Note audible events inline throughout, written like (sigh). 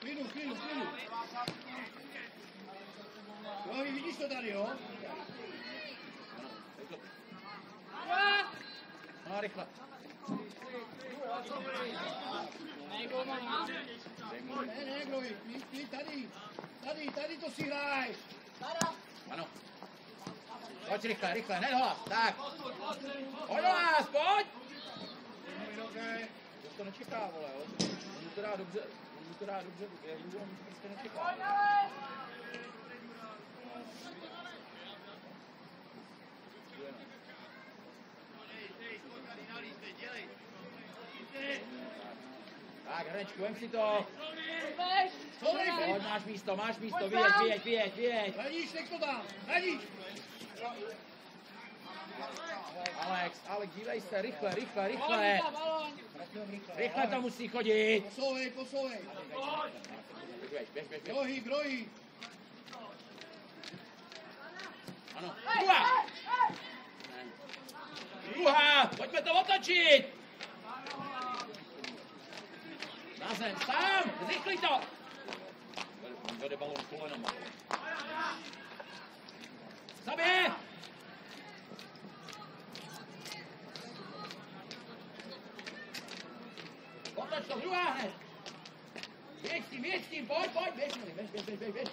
Klidu, klidu, klidu. Jo, vidíš to tady, jo? No, rychle. Ne, ne, klid, klid, tady. Tady, tady to si hraj. Ano. Pojď rychle, rychle, hned ho. Tak. Pojď nás, pojď. To to nečeká, vole, jo. On to dá dobře, mu to dá dobře, jak on prostě nečeká. Tak, Hranečku, vem si to. Pojď, máš místo, máš místo, vyjeď, vyjeď, vyjeď, vyjeď. Hledíš, nech to tam, hledíš. Alex, Alex, dívej se, rychle, rychle, rychle. Rychle to musí chodit. Posouvej, posouvej. Běž, běž, běž, běž. Rohy, brojí. Ano, druhá. Druhá, pojďme to otočit. Na zem, sám, zrychli to. Vede balon kolenama. Zabije. To, druhá hned. Běž s tím, běž s tím, pojď, pojď, běž, běž, běž, běž, běž, běž.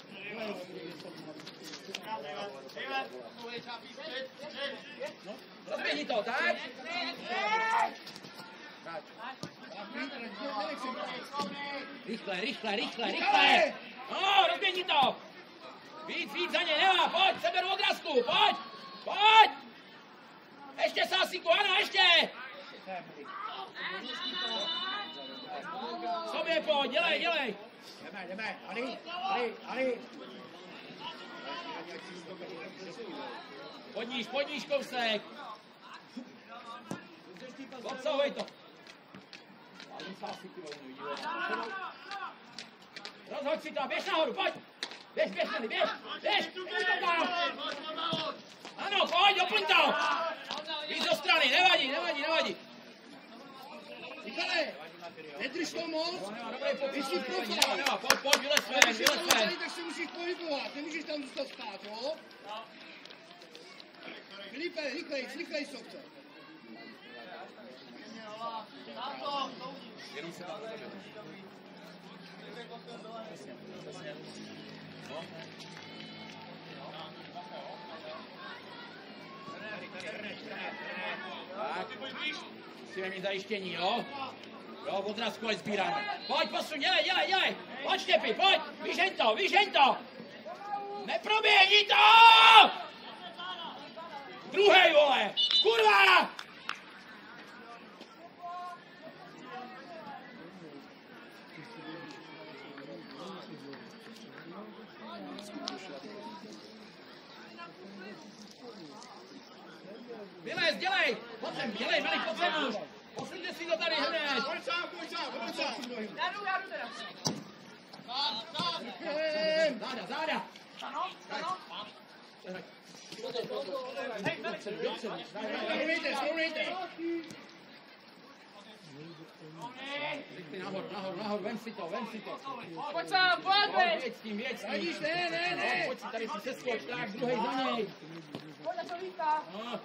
No, rozběhni to, tak? Tak. Rychle, rychle, rychle, rychle! No, rozběhni to! Víc, víc za ně, nemá, pojď, seberu odrazku, pojď! Pojď! Ještě sásíku, ano, ještě! Sobě pojď, dělej, dělej! Jdeme, jdeme, Ali, Ali, Ali. Podníž, podníž kousek! Obsahuj to! Rozhoď si to, běž nahoru, pojď! Běž, běž, Mili, běž, běž, běž to tam! Ano, pojď, doplň to! Víc do strany, nevadí, nevadí, nevadí. Michale, nedrž to moc. Jsi v nevadí, pojď, pojď, vylez ven, vylez ven. tak se musíš pohybovat, nemůžeš tam zůstat stát, jo? Filipe, rychlej, rychlej, sokce. Jenom se tam. Tak. Musíme mít zajištění, jo? Jo, odrazku ať sbíráme. Pojď, posuň, dělej, dělej, dělej. Pojď, Štěpi, pojď. Vyžeň to, vyžeň to. Neproběhni to! Druhej, vole! Kurva! Vylez, dělej! Pojď sem, dělej, Meli, pojď sem už! Posuňte si to tady hned! Pojď sám, pojď sám, pojď sám. Já jdu, já jdu teda. Rychlej. Záda, záda! Hej, Felix. Srovnejte, srovnejte. Rychle nahoru, nahoru, nahoru, vem si to, vem si to! Pojď sám, pojď, Pojď, veď. jeď s tím, jeď s tím! Hledíš, ne, ne, No, ne. pojď si tady si seskoč, tak, druhej za něj! Pojď na to Víta. No,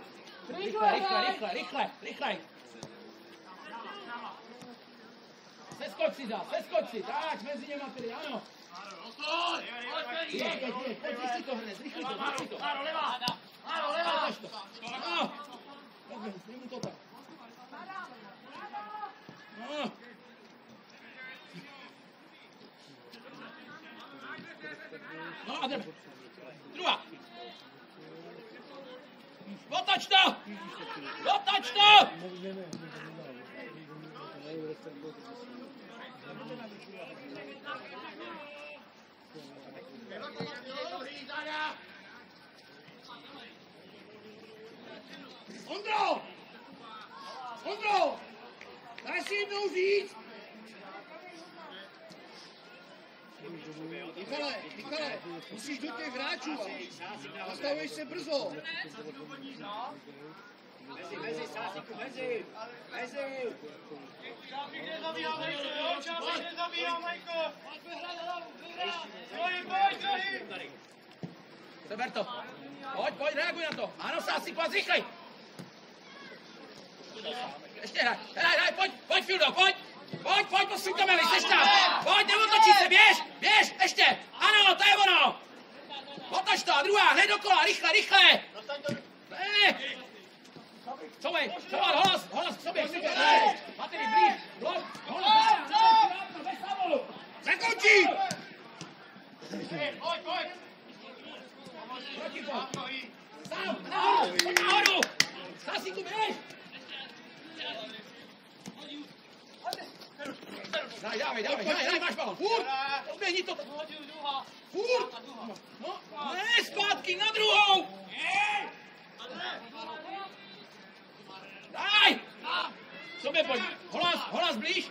Rychle, rychle, rychle, rychle, rychle, rychle! Seskoč si za, seskoč si, tak, mezi něma tedy, ano! Jeď, jeď, jeď, pojď si to hned, rychle to, rychle to! Otoč to! No! Dobře, dej mu to tak. No! No a jdeme. Druhá. Otoč to! Otoč to! Ondro! Ondro! Daj si jednou říct! Nikole, Nikole, musíš do těch hráčů a zastavuješ se brzo. Mezi, mezi, Sásíku, mezi, mezi. Seber to. Pojď, pojď, reaguj na to. Ano, Sásy, pojď, rychlej. Ještě hraj, hraj, hraj, pojď, pojď, Fildo, pojď. Pojď, pojď, posuň to, Meli, jsi tam. Pojď, neotočí se, běž, běž, ještě. Ano, to je ono. Otoč to, a druhá, hned dokola, rychle, rychle. Ne. Couvej, couvat, holas, holas k sobě, k sobě, ne. Matery, blíž, blok, holas, bez sámolu. Zakončí! Proti to. Sám, nahoru, pojď nahoru. Sásíku, běž. Daj, dávej, dávej, dávej, dávej, máš balon, furt, odběhni to, furt, no, ne, zpátky na druhou, daj, sobě pojď, holas, holas blíž,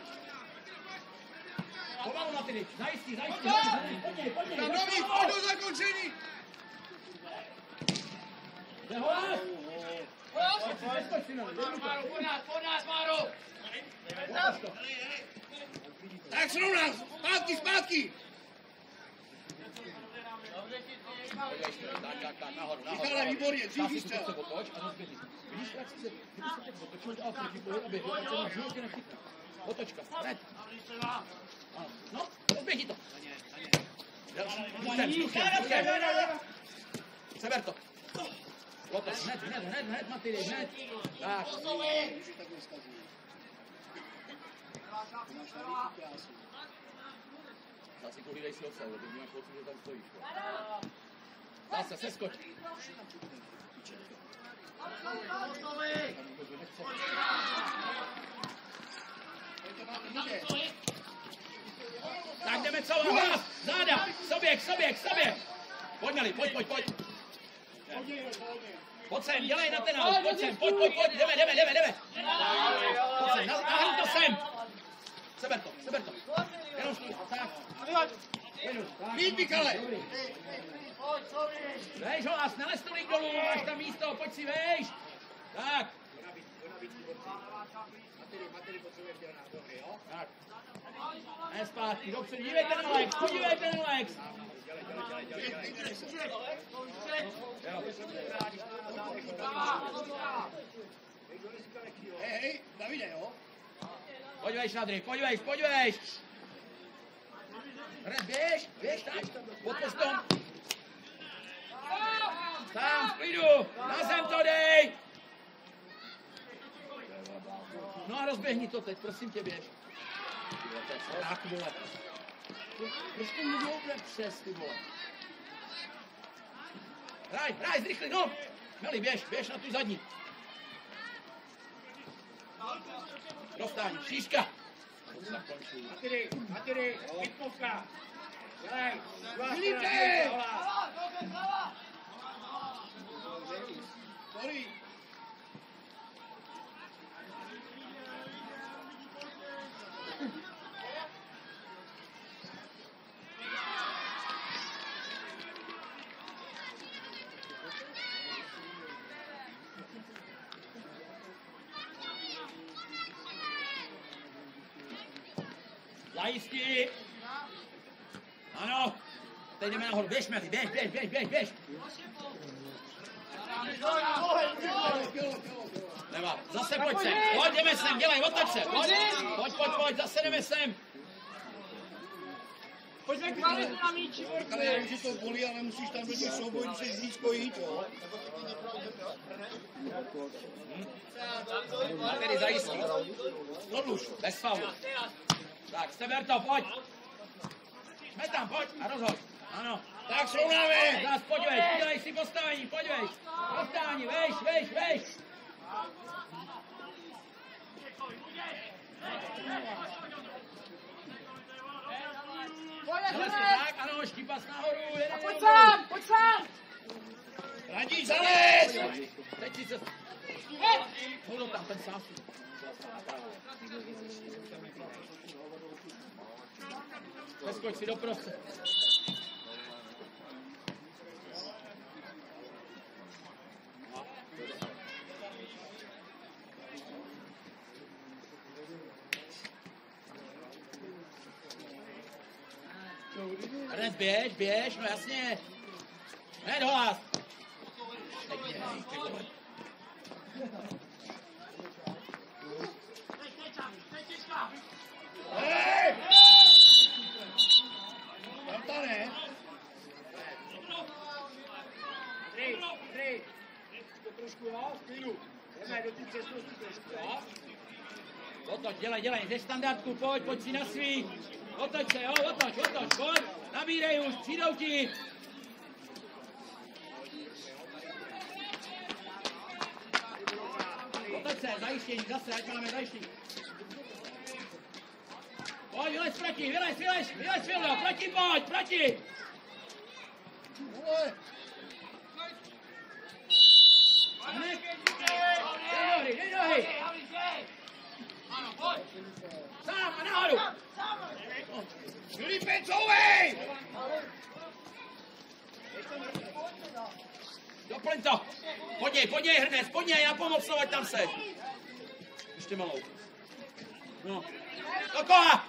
pomalu na ty, zajistí, zajistí, zajistí, pojď pojď něj, Tam pojď nový, pojď do zakončení! Jde si na něj, jednu to. Holas to. Tak srovná, zpátky, zpátky! Tak, tak, tak, nahoru, nahoru. Michale, výborně, dřív Sásy, Otočka. Ano, no, rozběhni to. Další, vzduchem, vzduchem. Seber to. Otoč, hned, hned, hned, hned, Matyry, hned. Tak, zase pohlídej si obsahu, teď máš pocit, že tam stojíš. Zase, seskoč. Tak jdeme celou hlas, záda, k sobě, k sobě, k sobě. Pojď, Meli, pojď, pojď, pojď. Pojď sem, dělej na ten aut, pojď sem, pojď, pojď, pojď, jdeme, jdeme, jdeme, jdeme. Pojď sem, nahrň to sem. Seber to, seber to. Jenom štíl, tak. Michale! Dobrý. Vejš ho, a nelez tolik dolů, máš tam místo, pojď si vejš. Tak. Tak. Ne zpátky, dopředu, dívejte na Lex, podívejte na Lex. Hej, hej, Davide, jo? Pojď vejš na dry, pojď vejš, pojď vejš. Hned běž, běž tak, pod postom. Tam, v klidu, na zem to dej. No a rozběhni to teď, prosím tě, běž. Ty vole. Proč to nedělá přes, ty vole? Hraj, hraj, zrychli, no! Meli, běž, běž na tu zadní. Dostání, šíška. Zakončuj. Matyry, Matyry, hitmovka. Dělej. druhá Filipe! strana, hola. Sorry. Zajistí. Ano. Teď jdeme nahoru. Běž, Meli, běž, běž, běž, běž, běž. Nemá. Zase pojď sem. Pojď, jdeme sem, dělej, otoč se. Pojď, pojď, pojď, pojď, zase jdeme sem. Pojďme kvalitu na míči. Ale já vím, že to bolí, ale musíš tam do těch soubojů se blízko jít, jo? Tady zajistí. Prodluž, bez faulu. Tak, seber to, pojď. Jsme tam, pojď a rozhoď. Ano. Tak srovnáme! Zas, pojď vejš, dělej si postavení, pojď vejš. Postání, vejš, vejš, vejš. Pojď, tak, ano, štípas nahoru, jeden, Pojď sám, pojď sám. Radíš, zalez! Teď si se... Hodl tam ten sásku. Přeskoč si doprostřed. Hned běž, běž, no jasně. Hej! Ne? Tři. To trošku. Jdeme do té přesnosti trošku, jo. Otoč, dělej, dělej, jdeš standardku, pojď, pojď si na svý. Otoč se, jo, otoč, otoč, pojď. Nabírej už, přijdou ti. Otoč se, zajištění, zase, ať máme zajištění. Pojď, vylez proti, vylez, vylez, vylez, Vildo, proti, pojď, proti. Vole! Hned. Dej nohy, dej nohy. Sám a nahoru. Couvej! Doplň to. Pojď něj, pojď něj, hrnec, pojď něj, na pomoc, ať tam seš. Ještě malou. No. Dokola!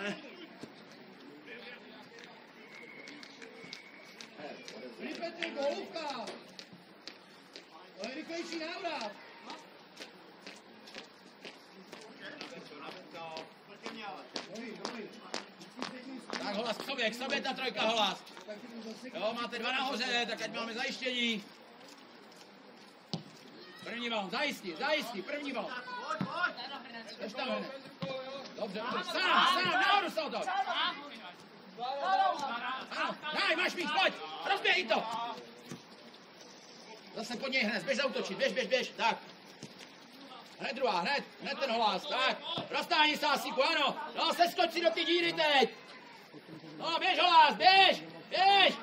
Ne. Filipe, to je golovka! To je rychlejší návrat! Dobrý, dobrý. Tak holas k sobě, ta trojka holas. To. Jo, máte dva nahoře, tak ať máme zajištění. První balon, zajistí, zajistí, první. Jdeš tam hned. Dobře, dobře, sám, sám, nahoru se. Ano, daj, máš mít, pojď, rozběhni to. Zase pod něj hned, běž zautočit, běž, běž, běž, tak. Hned druhá, hned, hned ten holás, tak. Roztáhni sásíku, ano. No, seskoč si do ty díry teď. No, běž holás, běž, běž.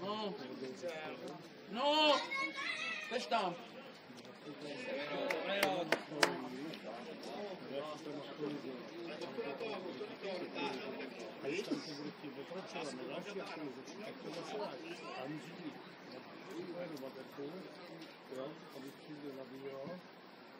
No, no, běž tam. Místního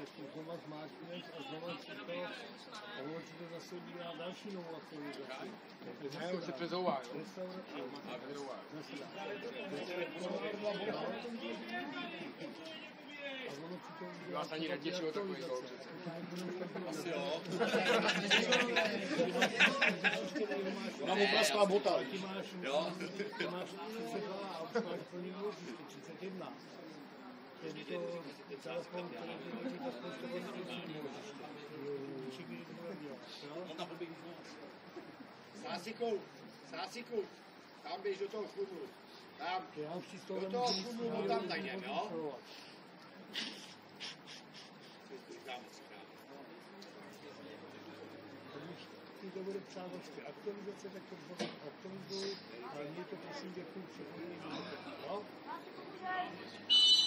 tak to se no. Se znova zmáčkneš a znova si to, a ono ti to zase udělá další novou aktualizaci. Ne, už je přezouvá, jo. Restaurace. A přezouvá. Zase dá. Vás ani netěšilo takový gol přece. Asi jo. Ona mu praskla bota. Ty máš, jo. ty máš 32 a máš plný úložiště, 31. Tento telefon, který ti hodí, tak plný úložiště. Všichni to bude dělat. Tam běž do toho klubu. Tam. Do toho nic mu tam najdem, nemůžu jo? Tak ti to bude psát ještě aktualizace, tak to aktualizuj, ale mě to prosím tě přechodí, jo?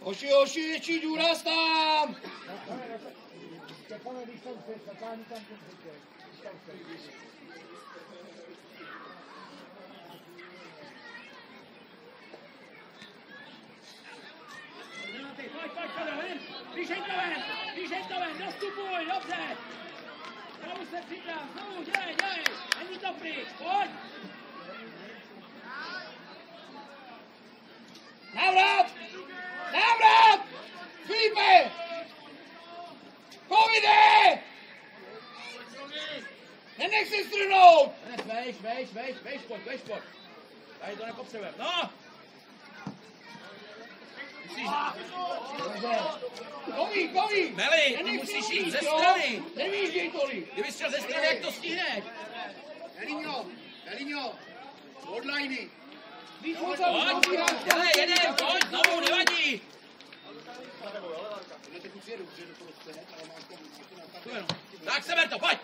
Hoši, hoši, větší důraz tam! Když tam se, Stefáni tam řekl. Když tam se. Pojď, pojď, ven! Blížej to to ven, dostupuj, dobře! Znovu se připrav, znovu, dělej, dělej! Není to pryč, pojď! Návrat! Návrat! Filipe! Povide! Nenech se strhnout! Hned vejš, vejš, pojď, vejš, pojď! Tady to nepotřebujeme, no! Musíš, Koví, koví! Meli, ty musíš se jít ze strany! Nevížděj tolik! Kdybys šel ze strany, jak to stihneš? Elíňo, Elíňo, od liney. Víš, Pojď, co hele, jedem, pojď, znovu, nevadí! Tak seber to, pojď!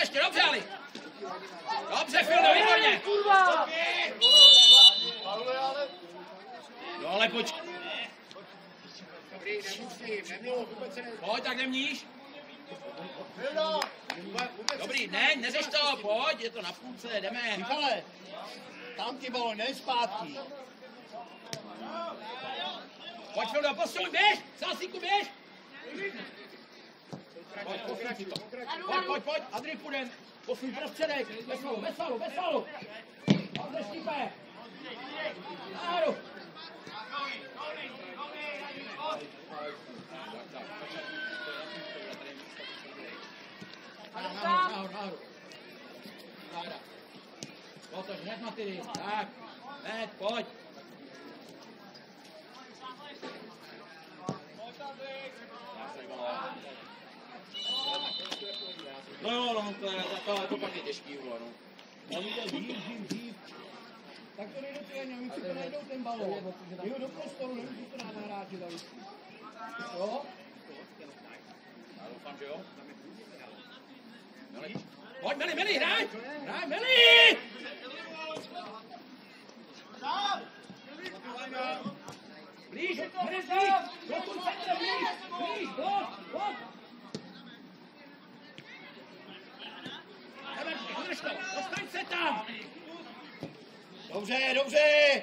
Ještě, dobře, Ali! Dobře, Fildo, výborně! Kurva! No ale pojď, Dobrý, nemusím, nemluv, vůbec se ne... pojď, tak nemníš. Dobrý, ne, neřeš to, pojď, je to na půlce, jdeme. Michale, tam ty balon, ne zpátky. Pojď, Fildo, posuň, běž! Sásíku, běž! Pojď. Pojď, pojď, pojď, Adri půjde. Posuň prostředek, bez falu, bez falu. Dobře, štípe. Nahoru. Nahoru, nahoru, nahoru. Ráda. Otoč, hned Matyry, tak. Hned, pojď. No jo, no, to je, to, to pak je těžký, vole, no. Oni to dřív, dřív, dřív. Tak to nejde oni si to najdou ten balón. Jo, do prostoru, nemusí to dát na hráče tady. Jo? Já doufám, že jo. Meli. Pojď, Meli, Meli, hraj! Hraj, Meli! Blíž, Meli, blíž! Dokud centra, blíž! Blíž, blok, blok! To, dostaň se tam! Dobře, dobře.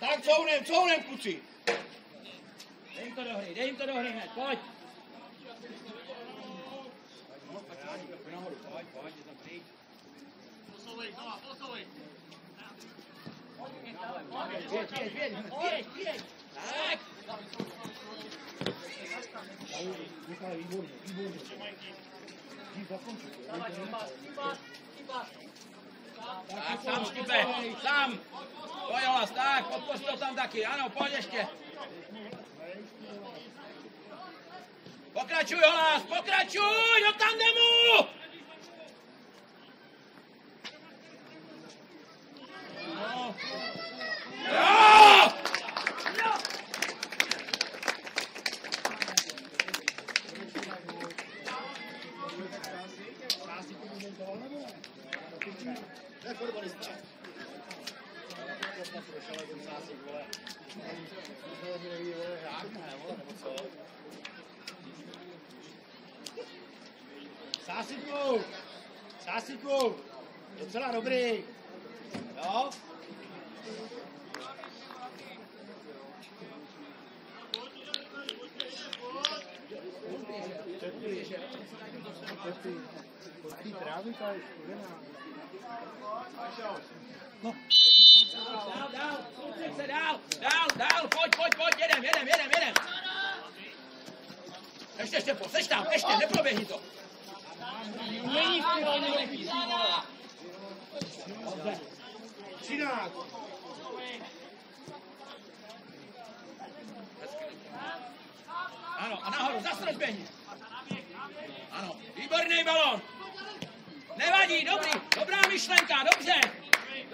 Tak counem, counem, kluci. Dej jim to do hry, dej jim to do hry hned, pojď! Nahoru, pojď, pojď, je tam pryč. Běž, běž, běž, běž, běž! Tak! Michale, výborně, výborně. Tak, sám štípe, sám! To je hlas, tak, podpoř to tam taky, ano, pojď ještě. Pokračuj, hlas, pokračuj, do tandemu! No. Jo! Ne fotbalista. Já prošel, ten sásek, vole. Už to neví, vole, hármu, ne, vole, nebo co? Sásiku! Sásiku! Docela dobrý. Jo? Četli, četli, četli, četli, četli, četli, četli, četli, četli, četli, jedem. Ještě, ještě, pojď, seš tam, ještě, neproběhni to. Není ty Dobře. 13. Ano, a nahoru, zase rozběhni. Ano, výborný balon. Nevadí, dobrý, dobrá myšlenka, dobře.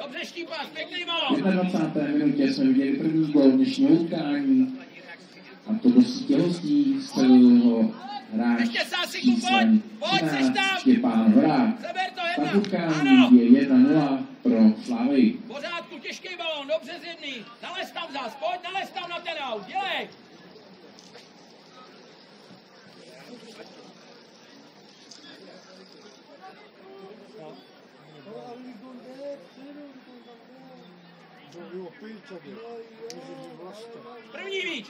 Dobře štípáš, pěkný balon. V 25. minutě jsme viděli první gol dnešního utkání. A to do tělostí střelil hráč Ještě Sásiku, pojď, pojď, seš 13 tam. Štěpán Horák. Seber to jedna. utkání Ano, je 1-0 pro Slavy. pořádku, těžký balon, dobře z jedný. Nalez tam zas, pojď, nalez tam na ten aut, dělej. Jo. První míč.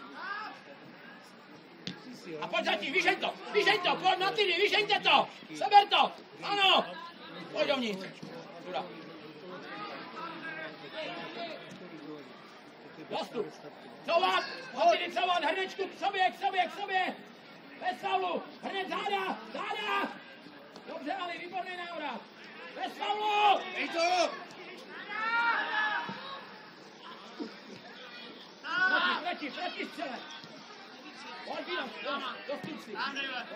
A pojď zatím, vyžeň to, vyžeň to, pojď na tyny, vyžeňte to, seber to, ano, pojď dovnitř, tuda. Dostup, couvat, hodiny couvat, hrnečku k sobě, k sobě, k sobě, bez faulu, hrnec záda, záda, dobře Ali, výborný návrat, bez faulu, Dej to! proti, proti, proti střele. Pojď, Dino, do, stupci.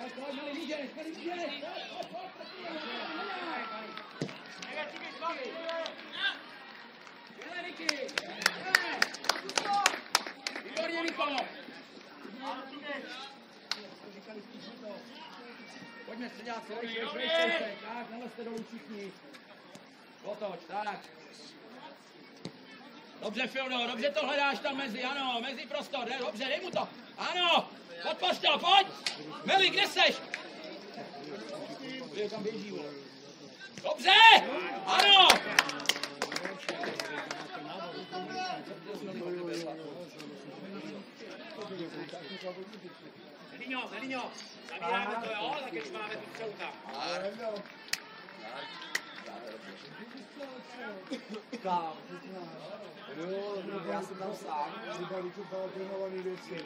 Pojď, pojď, Mali, vidět, Mali, vidět, pojď, pojď, pojď. Jele, Niky, jele. Výborně, Niko. Pojďme se dělat, rychle, tak, nalezte dolů všichni. Otoč, tak. Dobře, Fildo, dobře to hledáš tam mezi, ano, mezi prostor, ne, dobře, dej mu to. Ano, podpoř to, pojď. Meli, kde seš? Dobře, ano. Nedíňo, Nedíňo, zavíráme to, jo, tak když máme tu střelu tam. Vydali tu balkonovaný věci.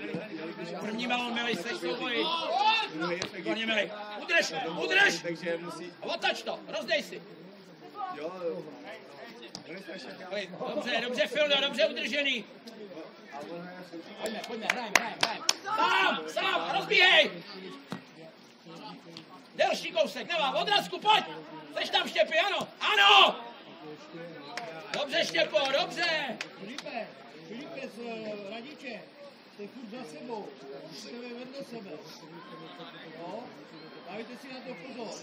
První balon, Meli, seš souboji. Výborně, Meli. Udrž, udrž. Takže musí, A otač to, rozdej si. jo, Dobře, dobře, Fildo, dobře udržený. Pojďme, pojďme, hrajme, hrajme, hrajme. Sám, sám, rozbíhej! Delší kousek, nemám, odrazku, pojď! Seš tam, Štěpy, ano, ano! Dobře, Štěpo, dobře! Filipe, Filipe z eh, Radiče, jste furt za sebou, jste vedle sebe. No, dávajte si na to pozor.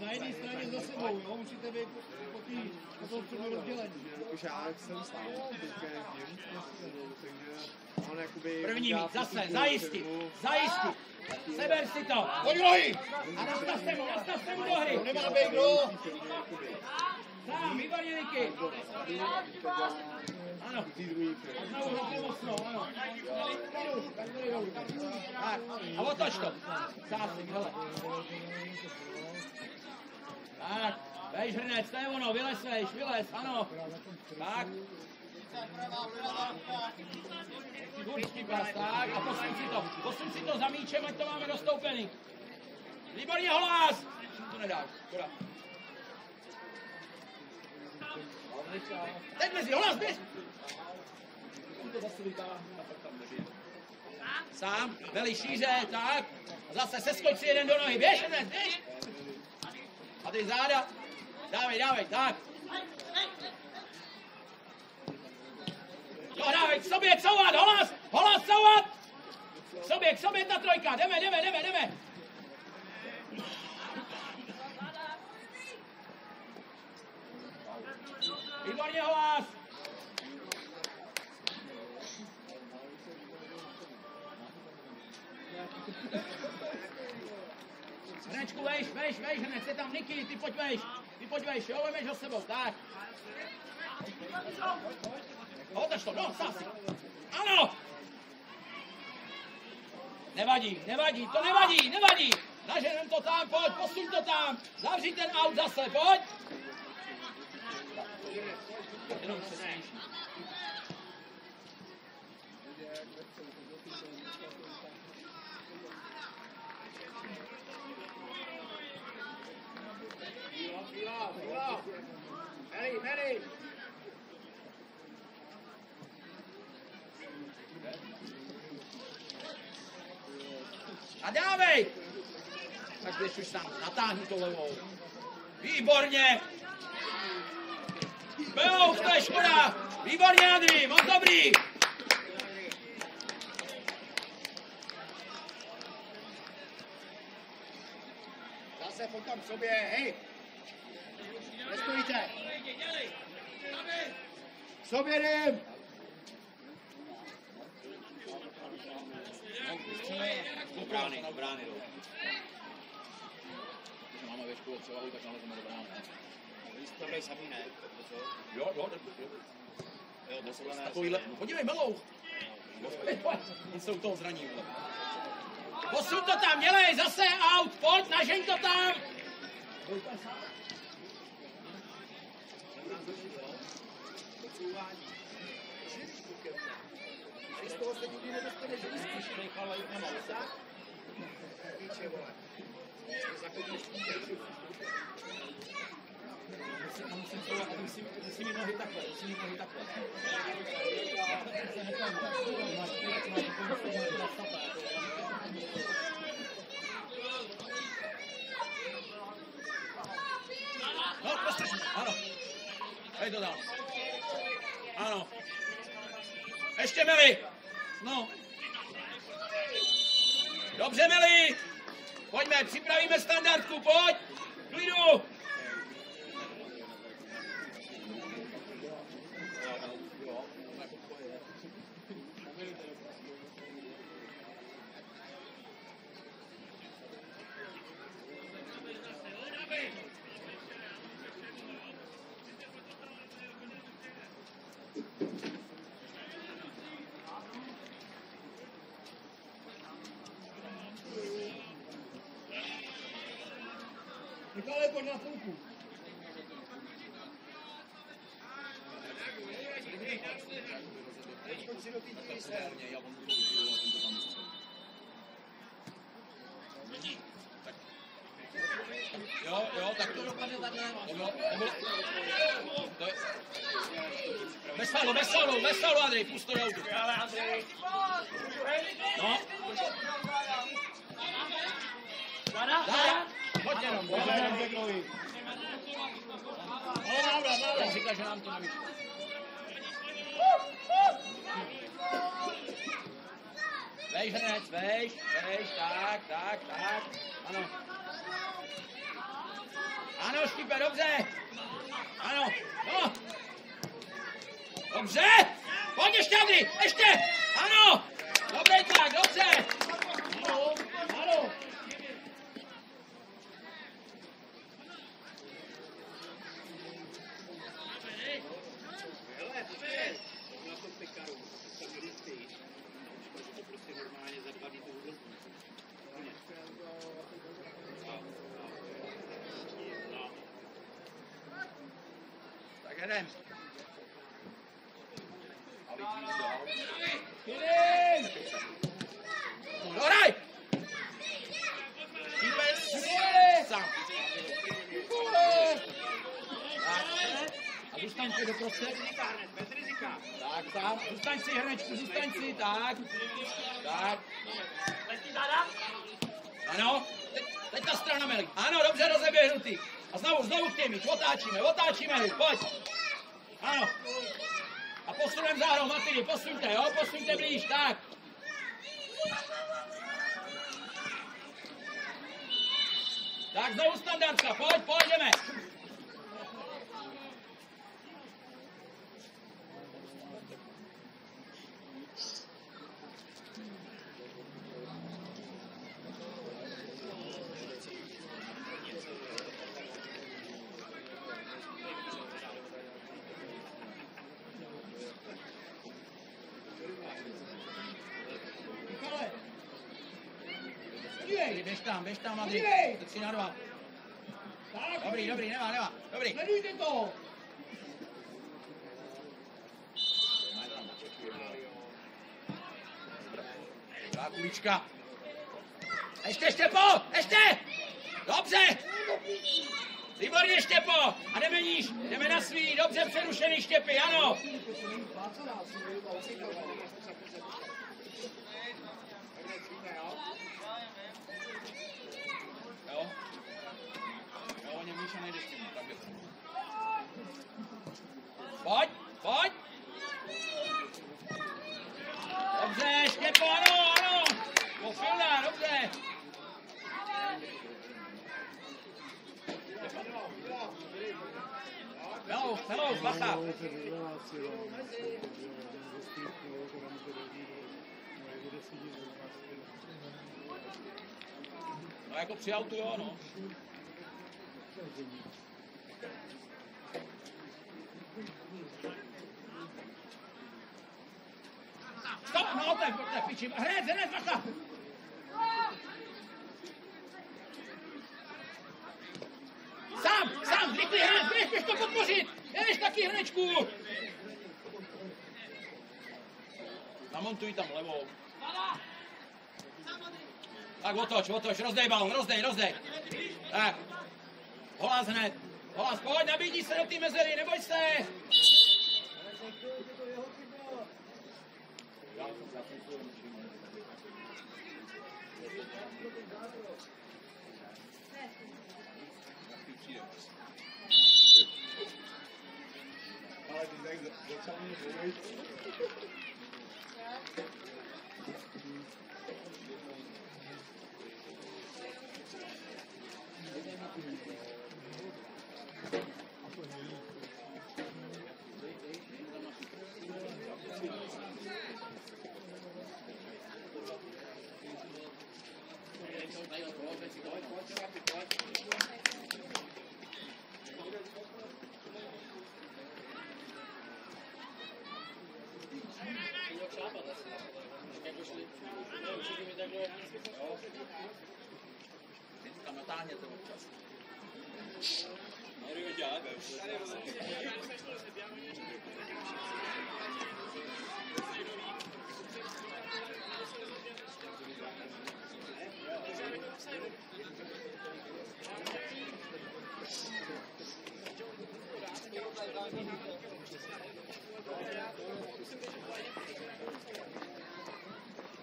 Na jedné straně za sebou, jo, musíte být po, tý, po tom středu rozdělení. už já jsem sám, teďka jezdím, takže on jakoby... První mít, zase, zajistit, zajistit. Seber si to. Pojď rohy! A nastavte mu, nastavte mu do hry. To nemá být kdo. Sám, výborně, Niky. Ano. Firmy. Znovu na pomocnou, ano. Tak, a otoč to. Zásik, hele. Tak, veš hrnec, to je ono, vylez, veš, vylez, ano. Tak. Kurčky pas, tak, a posun si to, posun si to za míčem, ať to máme dostoupený. Výborně, holás! To nedáš, škoda. Teď mezi, holás, běž! To zase. Sám, veli šíře, tak. A zase seskoč si jeden do nohy, běž, běž. A ty záda. Dávej, dávej, tak. Dávej k sobě, couvat, holas, holas, couvat! K sobě, k sobě, ta trojka, jdeme, jdeme, jdeme, jdeme! Výborně holas! Hrnečku, vejš, vejš, vejš, hrnec, je tam Niky, ty pojď vejš, ty pojď vejš, jo, vemeš ho sebou, tak. Hodeš to, no, sám si. Ano! Nevadí, nevadí, to nevadí, nevadí. Naženem to tam, pojď, posuň to tam. Zavři ten aut zase, pojď. Jenom se sníží. Fila, fila. Meli, Meli. Dávej! Tak když už tam natáhni to levou. Výborně! Bylo, to je škoda! Výborně, Andri, moc dobrý! Zase pojď tam sobě, hej. Nestojíte. Sobě jdem. Do brány, do brány jdou. Když máme ve škole převahu, tak nalezeme do brány. Tohle samý ne. Jo, jo, jo. Jo, to jsou takovýhle, no podívej, melou. Oni jsou toho zraní. Posuň to tam, dělej, zase out, pojď, nažeň to tam. Z toho se nikdy nedostaneš když Píče, vole. Musím, to, musím, musím mít nohy takhle, musím mít nohy takhle. No, prostě, ano. Hej to dál. Ano. Ještě Meli. No. Dobře, Meli. Pojďme, připravíme standardku, pojď. Klidu. Pojď na půlku. Pojď si do té díry sem. Jo, jo, tak to dopadne takhle. Jo, nebo... To je... Falu, bez falu, Andrej, pust to do autu. No. Dá, pojď jenom, pojď jenom ke kroji. Ale návrat, návrat. Říká, že nám to nevyšlo. Vejš hned, vejš, vejš, tak, tak, tak. Ano. Ano, Štípe, dobře. Ano, no. Dobře. Pojď ještě, Andri, ještě. Ano. Dobrý tak, dobře. Ano, ano. Hele, hele. Na tom pekaru. Tam měli ty. Protože to prostě normálně za dva dny to vůbec Tak jdem. Chytej! No, dohraj! Štípec! Sám. Tak. A zůstaň si doprostřed. Bez rizika. Tak, tak. Zůstaň si, hrnečku, zůstaň si, tak. Tak. Ano. Teď, teď ta strana Meli. Ano, dobře rozeběhnutý. A znovu, znovu k těmi. Otáčíme, otáčíme, Meli. Pojď. Ano. A posunem záhrou, Matyni, posuňte, jo, posuňte blíž, tak. Tak znovu standardka, pojď, pojď, jdeme. Tam, Madrid. Podívej! Tak si na dva. Tak, Dobrý, dobrý, nemá, nemá. Dobrý. Sledujte to! Dobrá kulička. Ještě, Štěpo, ještě! Dobře! Výborně, Štěpo! A jdeme níž, jdeme na svý, dobře přerušený Štěpy, ano! Jo? Jo, tím, tak je to. Pojď, pojď! Dobře, Štěpo, ano, ano! Posilná, dobře! Jo, hello, do vás. No jako při autu, jo, no. Stop, no, tak, tak, piči, hned, hned, bacha! Sám, sám, zrychli, hned, běž, běž to podpořit! Běž taky hnečku! Namontuj tam levou. Tak otoč, otoč, rozdej balon, rozdej, rozdej. Tak. Holás hned. Holás, pojď, nabídni se do té mezery, neboj se. Mě mluvit. Tam natáhně to občas.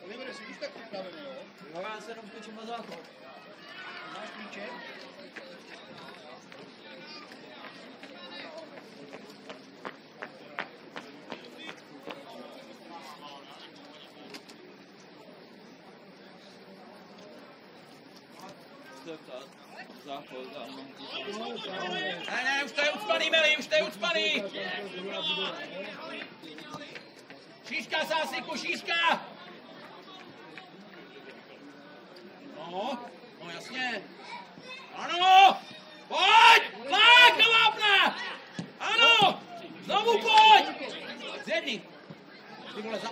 Oliver, jsi už tak připravený, jo? No já se jenom skočím na záchod. Máš klíče? Ne, ne, už to je ucpaný, Meli, už to je ucpaný. Šíška zásyku, šíška! No, no jasně. Ano! Pojď! Tlak do vápna! Ano! Znovu pojď! Z jedný. Ty vole, za...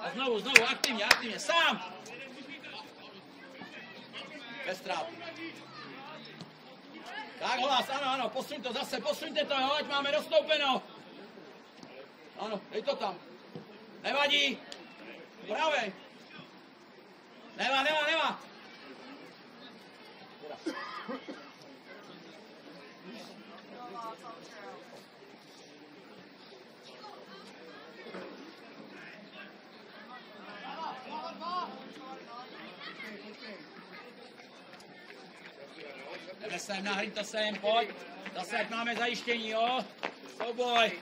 A znovu, znovu, aktivně, aktivně, sám! Bez ztrát. Tak hlas, ano, ano, posuň to zase, posuňte to, jo, ať máme rozstoupeno. Ano, dej to tam. Nevadí. Pravej. Nemá, nemá, nemá. Sem, nahrý to sem, pojď. Zase, ať máme zajištění, jo. Souboj.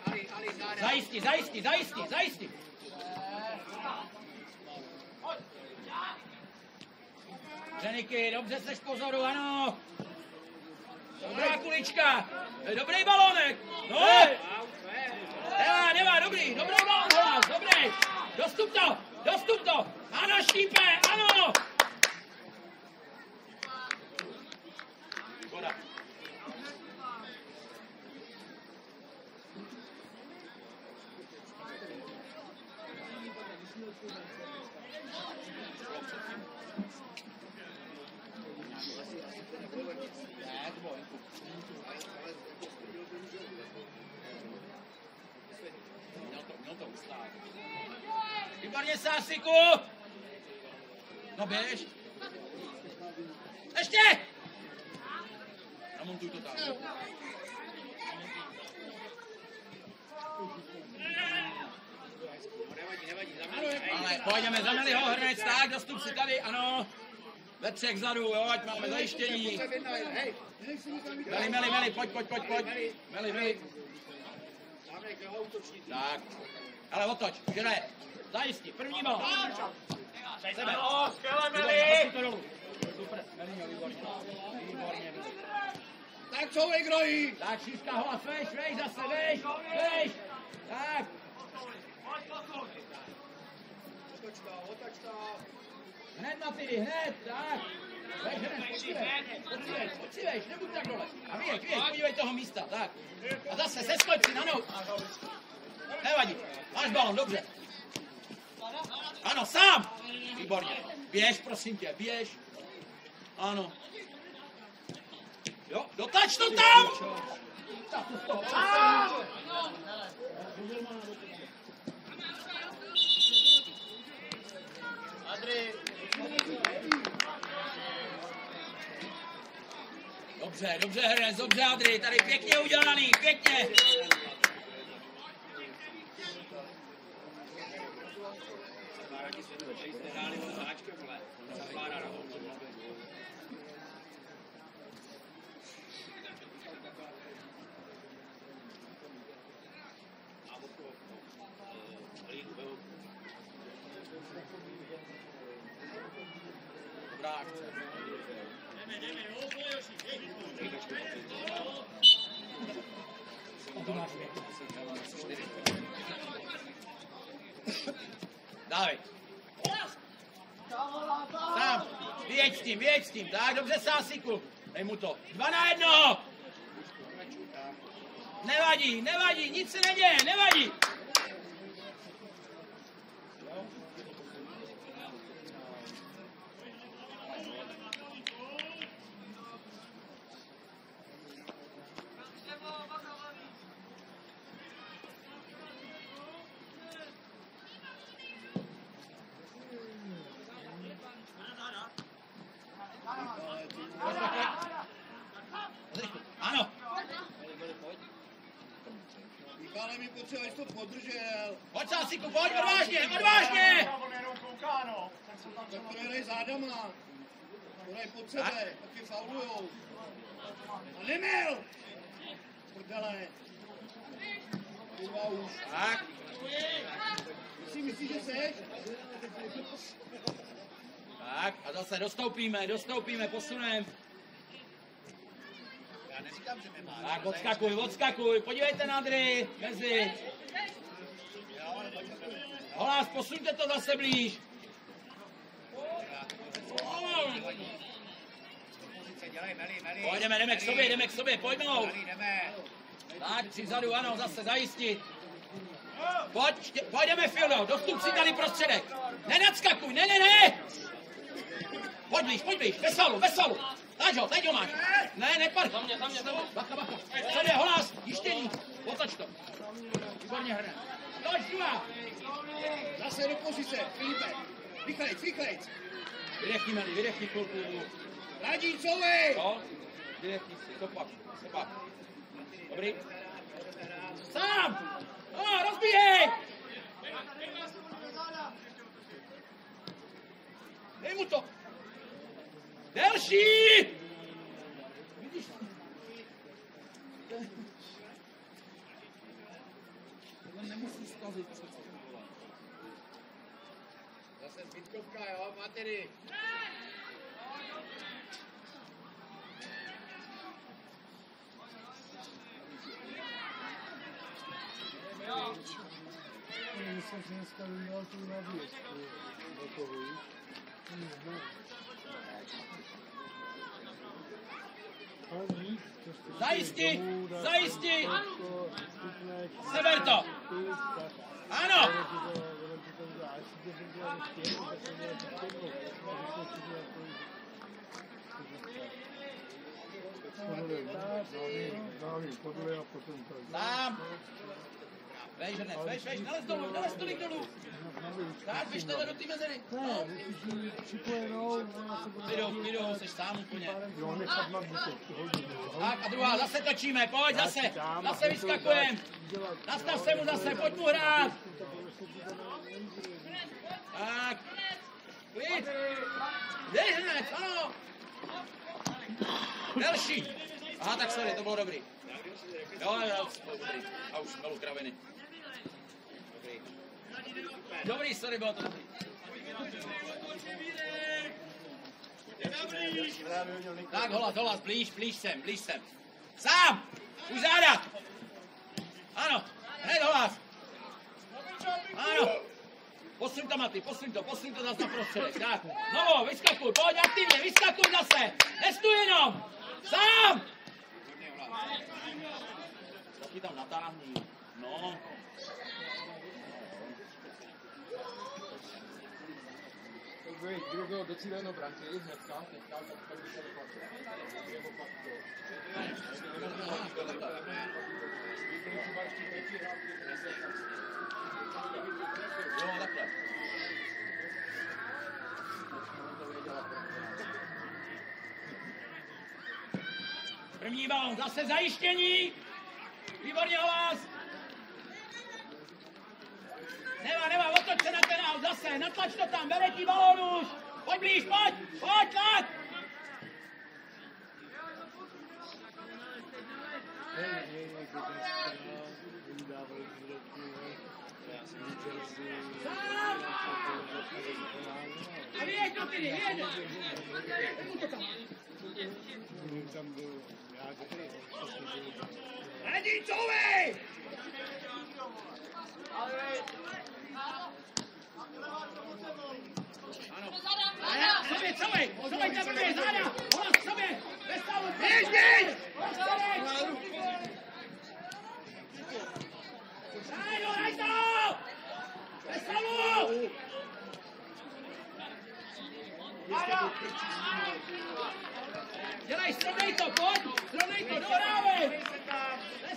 Zajistí, zajistí, zajistí, zajistí. Ženiky, dobře seš pozoru, ano. Dobrá kulička. Dobrý balonek. No. Nemá, nemá, dobrý, dobrý balon, dobrý. Dostup to, dostup to. Ano, štípe, ano. Škoda. to ustát. Výborně, Sásiku! No běž. Ještě! Namontuj to tam. Ale pojďme za Meliho hned, tak, dostup si tady, ano. Ve třech vzadu, jo, ať máme zajištění. Meli, Meli, Meli, pojď, pojď, pojď, pojď. Meli, Meli. Tak. Ale otoč, že ne. Zajistí, první bal. Sebe. No, skvěle, Meli! Super, Melinho, výborně. Výborně, výborně. Tak couvej, Grojí. Tak, šířka hlas, veš, veš, zase, veš, veš. Tak, hned na tyry, hned, tak. Veš, hned, poctivej, poctivej, poctivej, nebuď tak dole. A věď, věď, podívej toho místa, tak. A zase, seskoč si na nou. Nevadí, máš balon, dobře. Ano, sám. Výborně. Běž, prosím tě, běž. Ano. Jo, dotač to tam! Dobře, dobře, Hernec, dobře, Adri, tady pěkně udělaný, pěkně. Dávej. Sám. Vyjeď s tím, vyjeď s tím. Tak, dobře, Sásiku. Dej mu to. Dva na jedno. Nevadí, nevadí, nic se neděje, nevadí. Ano, Michale, mi potřeba, abys to podržel. pojď Sásiku, pojď, odvážně, odvážně. On jenom kouká, no. Tak jsem tam Tak to nehraj zádama. To hraj pod sebe, taky faulujou. A nemil! Kurva už. Tak, si myslíš, že seš? tak, a zase dostoupíme, dostoupíme, posuneme. Já neříkám, že nemá. Tak, odskakuj, odskakuj, podívejte na Adry, mezi. Holás, posuňte to zase blíž. Pojďme, jdeme k sobě, jdeme k sobě, pojďme. Tak, tři vzadu, ano, zase zajistit. Pojď, pojďme, Fildo, dostup si tady prostředek. Nenadskakuj, ne, ne, ne. Pojď blíž, pojď blíž, bez falu, bez falu. Teď ho, teď ho máš. Ne, nepad. Za mě, za mě, za mě. Bacha, bacha. Sobě, holás, jištění. Otoč to. Výborně hrne. Toč, druhá. Zase do pozice, Filipe. Rychlejc, rychlejc. Vydechni, Meli, vydechni chvilku. Radí, couvej! Jo, vydechni si, to pak, to pak. Dobrý. Sám! No, rozbíhej! Dej mu to! Delší! Vidíš? Tohle nemusí zkazit přece. Zase zbytkovka, jo, matery. Myslím, že dneska vydělal tu navěst. Do toho, víš? Ne. Ale víc, to jste Zajisti, zajisti. Seber to. Ano! ono Veš, hned, veš, veš, nalez dolů, nalez tolik dolů. Tak, běž tady do té mezery. Bude... Klidu, klidu, jsi sám úplně. Tak a druhá, zase točíme, pojď, zase, zase vyskakujem. Nastav se mu zase, pojď mu hrát. Tak, klid. Jdeš hned, ano. Delší. Aha, tak sorry, to bylo dobrý. Jo, jo, dobrý. A už bylo kraviny. Dobrý. Sorry, bylo to dobrý. Tak, holas, holas, blíž, blíž sem, blíž sem. Sám! Už záda! Ano, hned holas. Ano. Posuň to, Maty, posuň to, posuň to zase na prostředek. Tak, no, vyskakuj, pojď aktivně, vyskakuj zase. Nestuj jenom. Sám! Taky tam natáhni. No. Kdyby bylo docíleno branky hnedka, teďka, tak to to. Kdyby kdyby se takhle. První balon, zase zajištění. Výborně hlas. Nemá, nemá, otoč se na ten aut, zase, natlač to tam, bere ti balón už. Pojď blíž, pojď, pojď, tak. Hej, to Sám. A vyjeď. Kdyby tam byl, já řeknu, přesně byl Radícovi! Ano. Sobě, sobě, sobě, tam první, záda, hola, sobě, ve stavu, běž, běž! Daj, no, daj to! Ve stavu! Dělej, srovnej to, pojď, srovnej to, dohrávej! Ve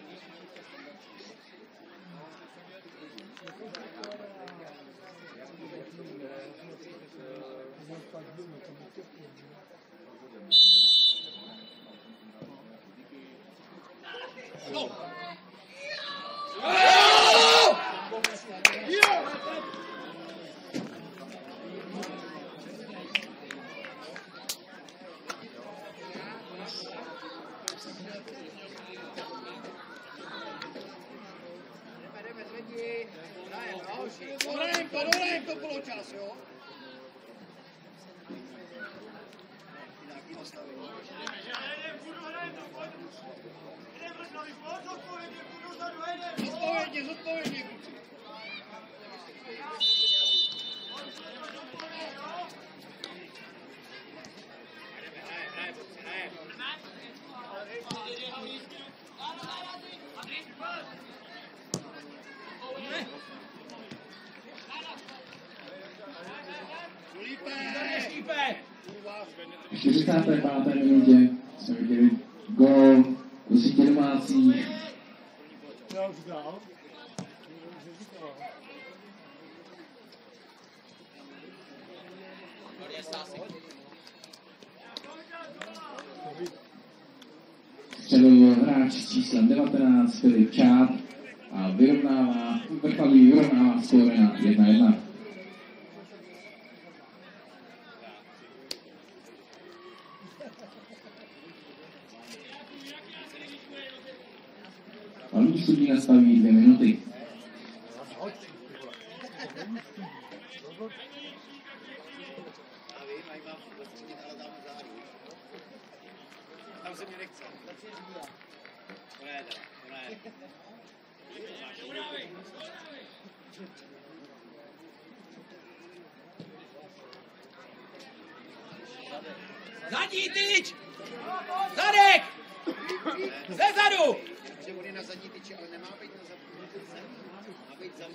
Střelil hráč s číslem 19 Filip Čáp a vyrovnává, vrcholí vyrovnává skóre na 1-1. Valný sudí nastaví dvě minuty. Já vím, mají mám zastřelit, ale tam zádu. Tam se mě nechce. To ne, teda, to ne. Zadní tyč! Zadek! Ze zadu! Že on je na zadní tyči, ale nemá být na zadní tyči. Má být za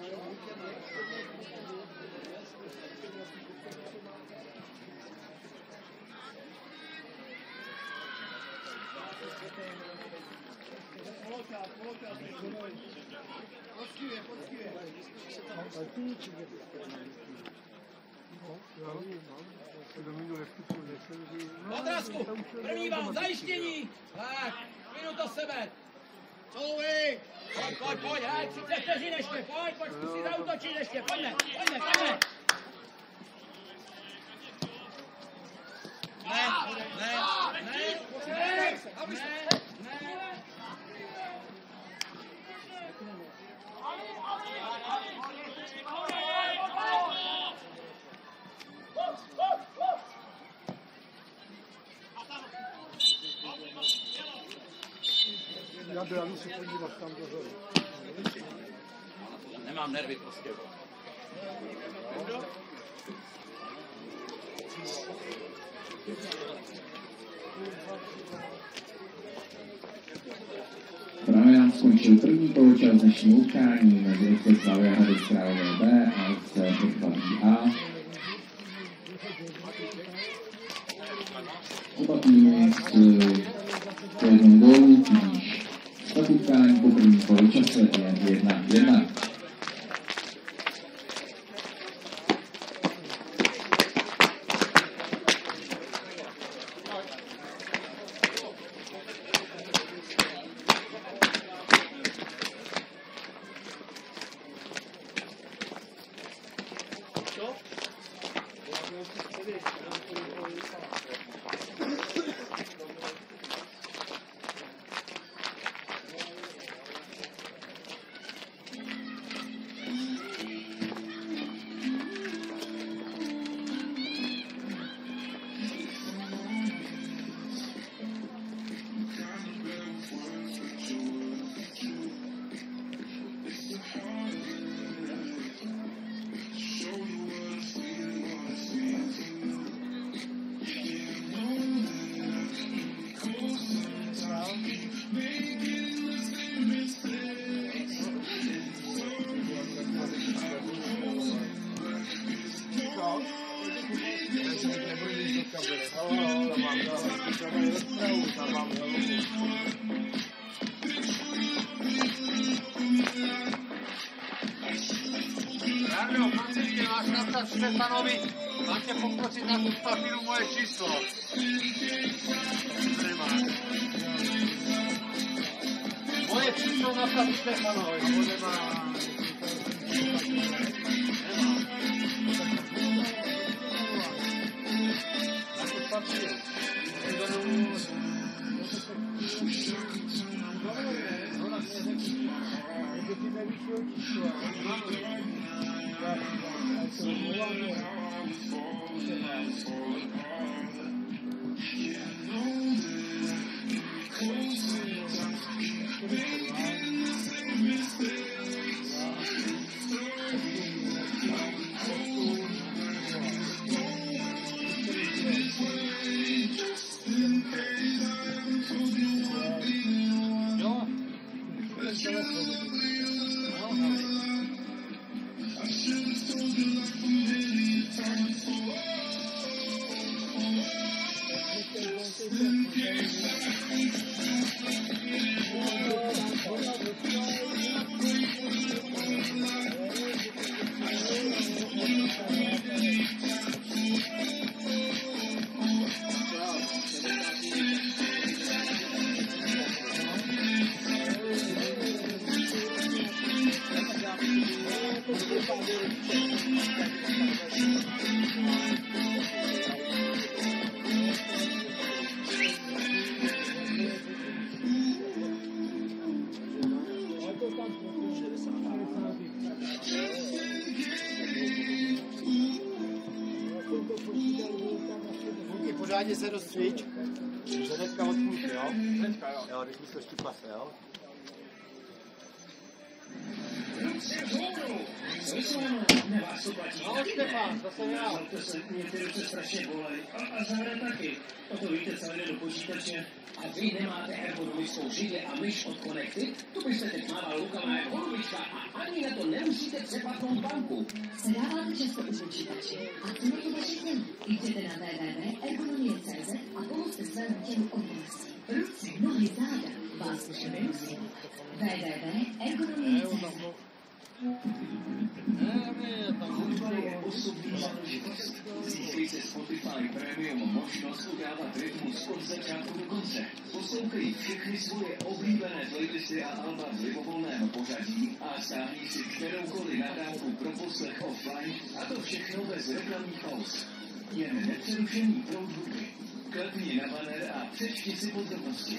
mnou. Poločas, poločas. Poctivě, poctivě. A ty či kde No, já vím, no. Se do mě nevstupuji, nechci, že... No, Odrazku! tam už je První doma, vám, tam zajištění! Tak, minut do sebe! Couvej! Pojď, pojď, pojď, hej, 30 vteřin ještě, pojď, pojď, zkusit zautočit ještě, pojďme, pojďme, pojďme! Ne, ne, ne, ne, ne, ne. Já jdu se podívat tam dozadu. Nemám nervy prostě. Právě nám skončil první poločas dnešního utkání mezi FC Slavia Hradec Králové B a FC Hrdbaví A. Oba týmy s po jednom gólu, utkání po prvním poločase je 1-1. Jarno, Kluky, pořádně ergonomickou židli a myš od Connected? To byste teď mával rukama jako holubička a ani na to nemusíte přepadnout banku. Zadáváte často u počítače a co je to vaše tělo? Jděte na www.ekonomie.cz a pomozte svému tělu oblasti. Ruce, nohy, záda vás už nemusí. www.ekonomie.cz Získejte Spotify Premium možnost udávat rytmus od začátku do konce. Poslouchej oblíbené playlisty a alba z libovolného pořadí a stáhni si kteroukoliv nahrávku pro poslech offline a to všechno bez reklamních pauz. Jen nepřerušený proud hudby. Klepni na banner a přečti si podrobnosti.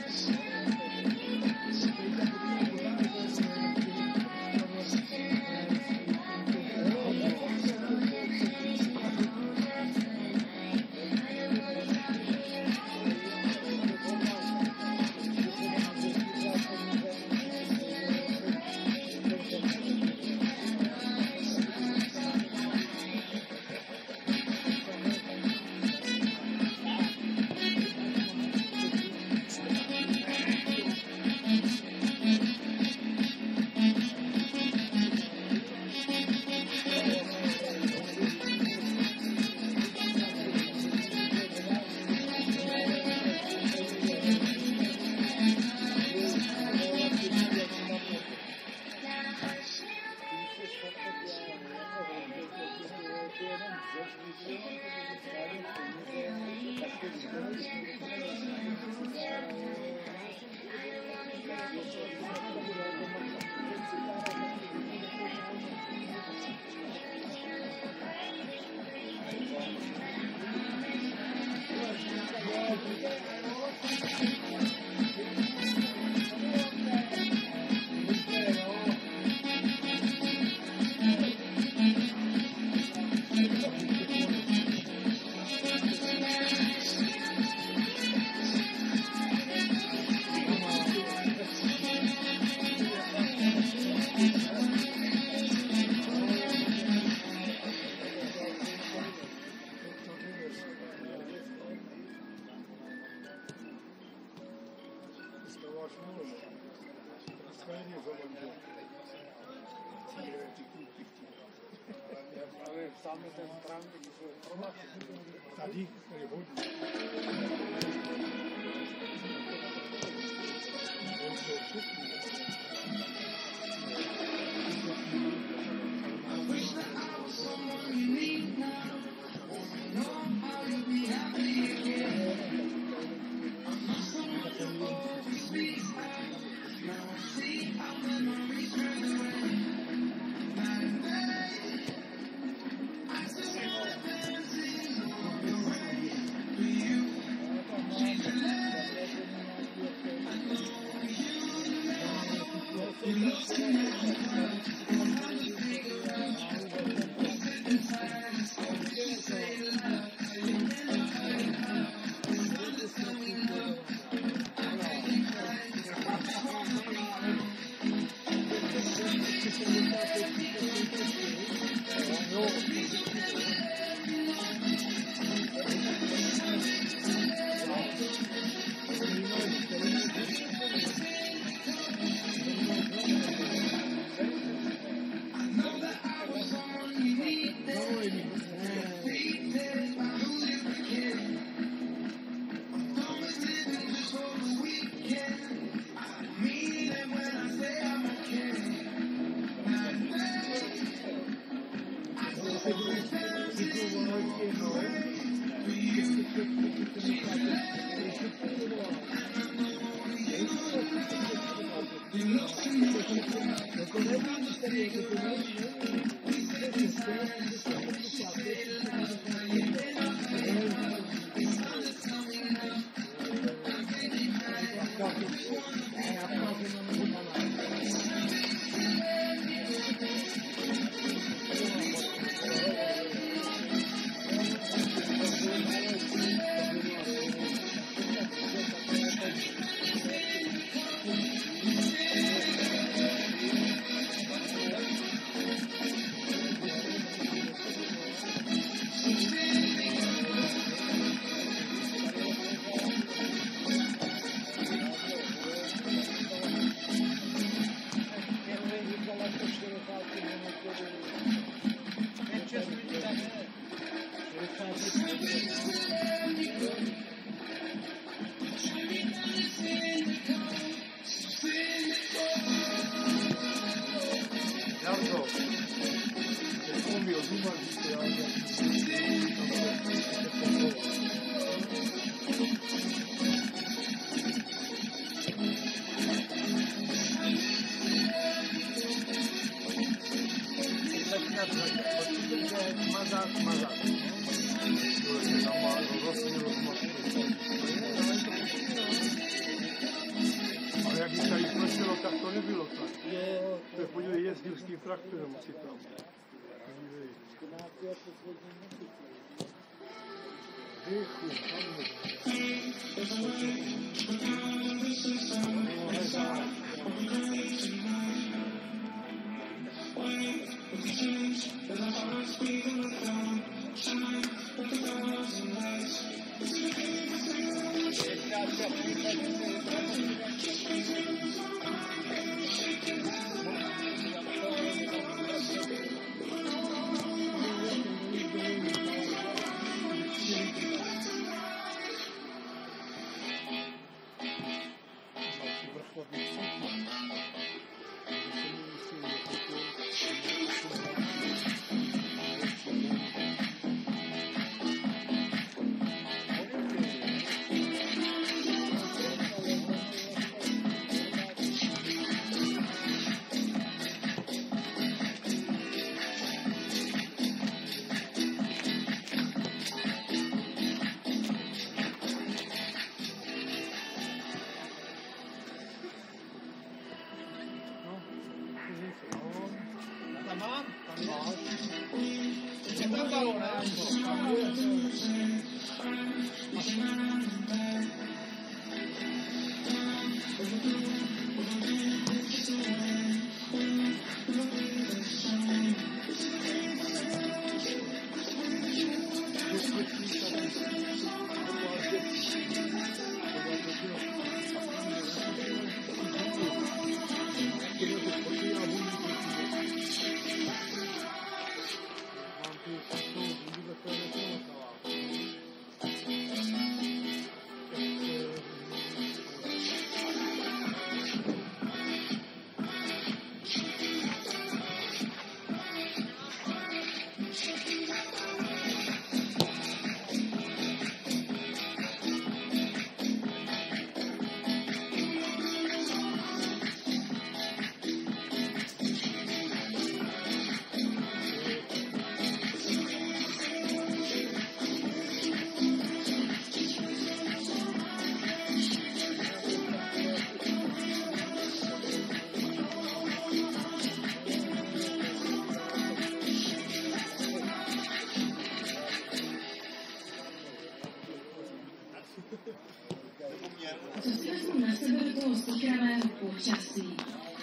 počasí?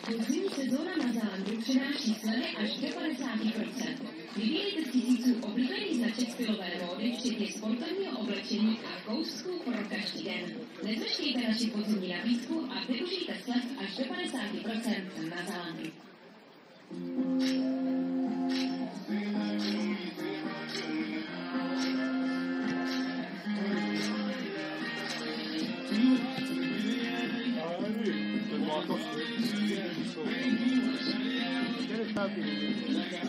Podzimní sezóna na zámku přináší slevy až do 50%. Vybírejte z tisíců oblíbených značek stylové módy, včetně sportovního oblečení a kousků pro každý den. Nezmeškejte naši podzimní nabídku a využijte slev až do 50% na zámku. Okay.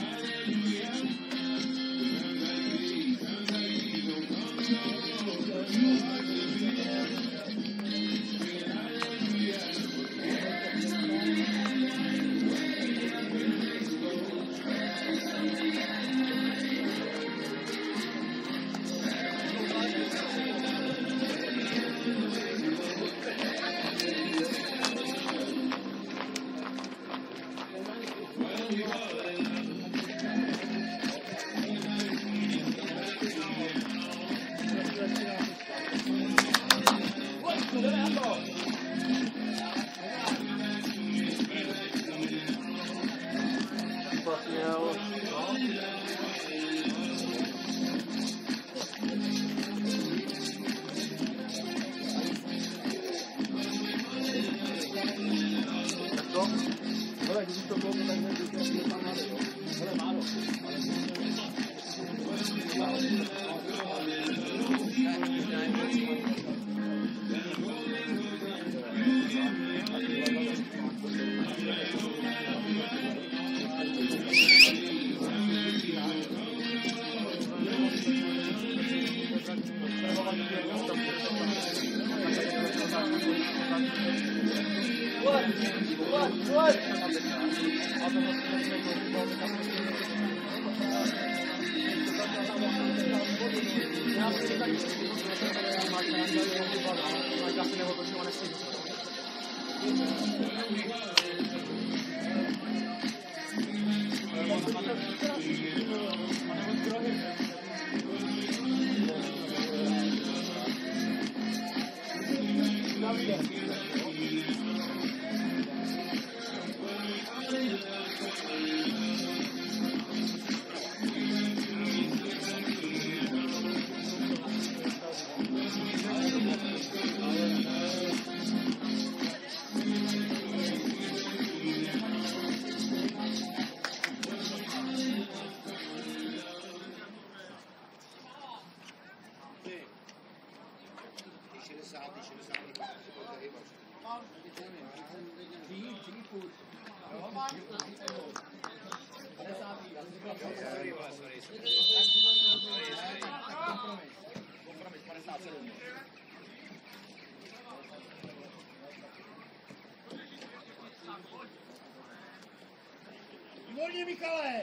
Volně, Michale!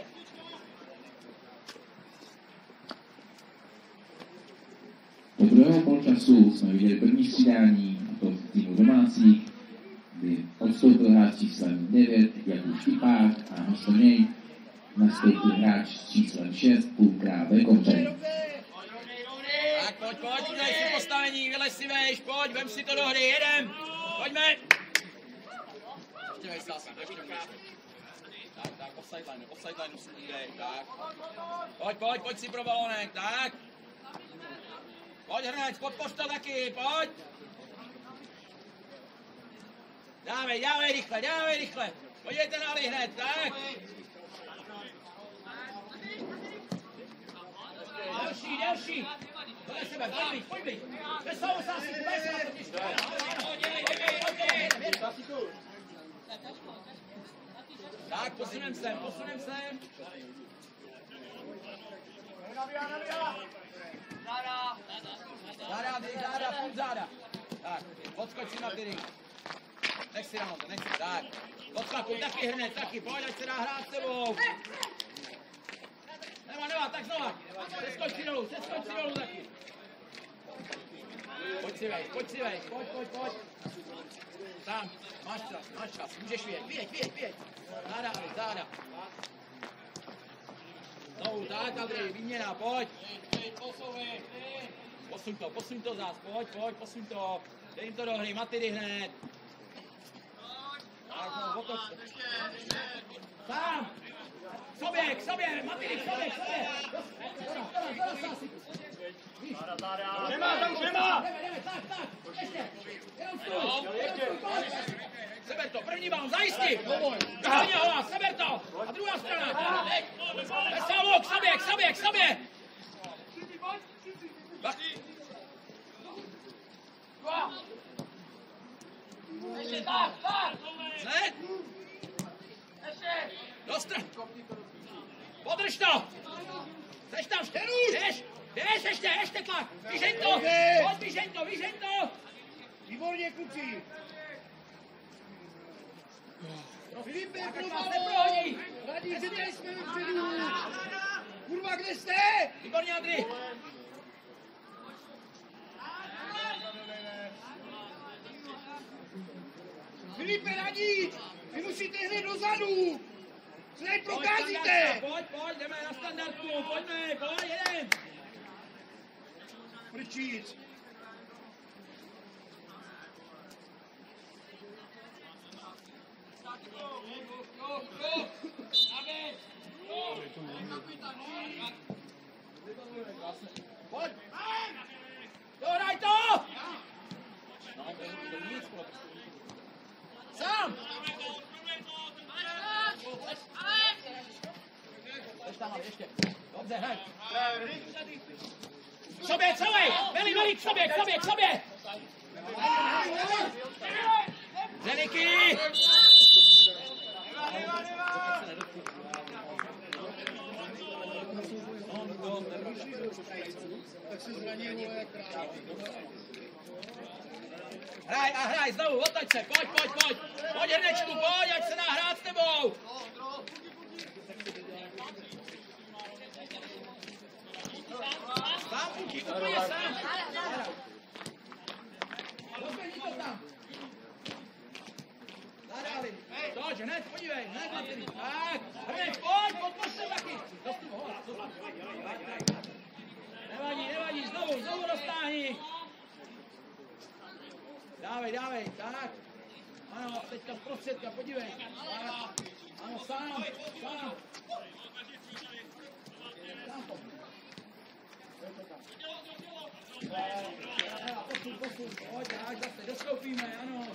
Do druhého poločasu jsme viděli první střídání, a to v týmu domácích, kdy odstoupil hráč číslem 9 Jakub Štipák a místo něj nastoupil hráč s číslem 6 půlkrát Bekončej. Tak pojď, pojď, udělej si postavení, vylez si vejš, pojď, vem si to do hry, jedem, pojďme. Ještě vejš, Stásek, ještě vejš. Tak, tak, offside line, offside line si dívej, tak. Pojď, pojď, pojď si pro balonek, tak. Pojď hned, podpoř to taky, pojď. Dávej, dávej rychle, dávej rychle. Podívejte na hned, tak. Další, další. Dole sebe, pojď mi, pojď mi. Bez toho sásy, bez toho Tak, posunem sem, posunem sem. Záda, dej záda, půl záda. Tak, odskoč si na ty ring. Nech si Ramon, nech si, tak. Odskakuj taky hned, taky, pojď, ať se dá hrát s tebou. Nema, nema, tak znova. Seskoč si dolů, seskoč si dolů taky. Pojď si vejš, pojď si vejš, pojď, pojď, pojď. Tam, máš čas, máš čas, můžeš vyjet, vyjeď, vyjeď, vyjeď. Záda, Andrej, záda. Znovu, tak, Andrej, výměna, pojď. Posuň to, posuň to zás, pojď, pojď, posuň to. Dej jim to do hry, Matyry hned. Tak, no, otoč! K sobě, k sobě, Matyry, k sobě, k sobě. Zora, zora, zora, sásy. Nemá, tam už nemá! Tak, tak, ještě. Seber to, první balon, zajistí. První hlava, seber to. A druhá strana. Veselou, k sobě, k sobě, k sobě. Tak. Hned. Do stran. Podrž to. Seš tam, jdeš, jdeš, ještě, ještě tlak. Vyžeň to, pojď, vyžeň to, vyžeň to. Výborně, kluci! Filipe, Tak, vás neprohodí. Radí, že tady jsme vepředu! Kurva, kde jste? Výborně, Andrej. Filipe, radí! Vy musíte hned dozadu! Co tady standardka, Pojď, pojď, jdeme na standardku, pojďme, pojď, jedem. Prčíc. Pojď. Dohraj to! Sám! Pojď tam, K sobě, sobě! Veli, veli, k sobě, k sobě, k sobě! Zeniky! Hraj a hraj, znovu, otoč se, pojď, pojď, pojď! Pojď, Hernečku, pojď, ať se dá hrát s tebou! Sám, Kuky, úplně sám! Rozběhni to tam! Zadávej, toč, hned, podívej, hned na ty, tak, hned, pojď, podpoř se taky! Dostup, hola. Nevadí, nevadí, znovu, znovu roztáhni! Dávej, dávej, tak. Ano, teďka z prostředka, podívej. Tak. Ano, sám, sám. Sám to. Posun, posun, pojď, tak, zase, dostoupíme, ano.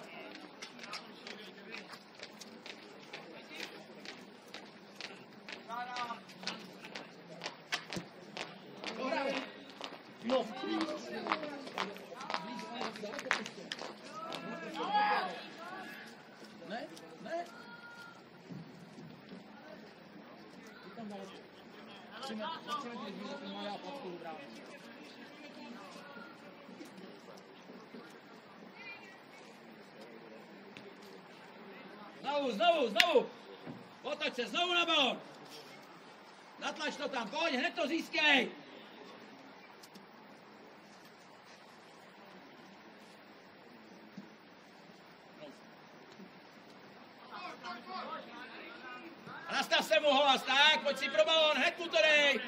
Dohrávej. No. Ne, ne. Ty tam dal. Tři metry, tři metry, když to má já placku bránu. Znovu, znovu. Otoč se, znovu na balon. Natlač to tam, pojď, hned to získej. Nastav se mu holas, tak, pojď si pro balón, hned mu to dej.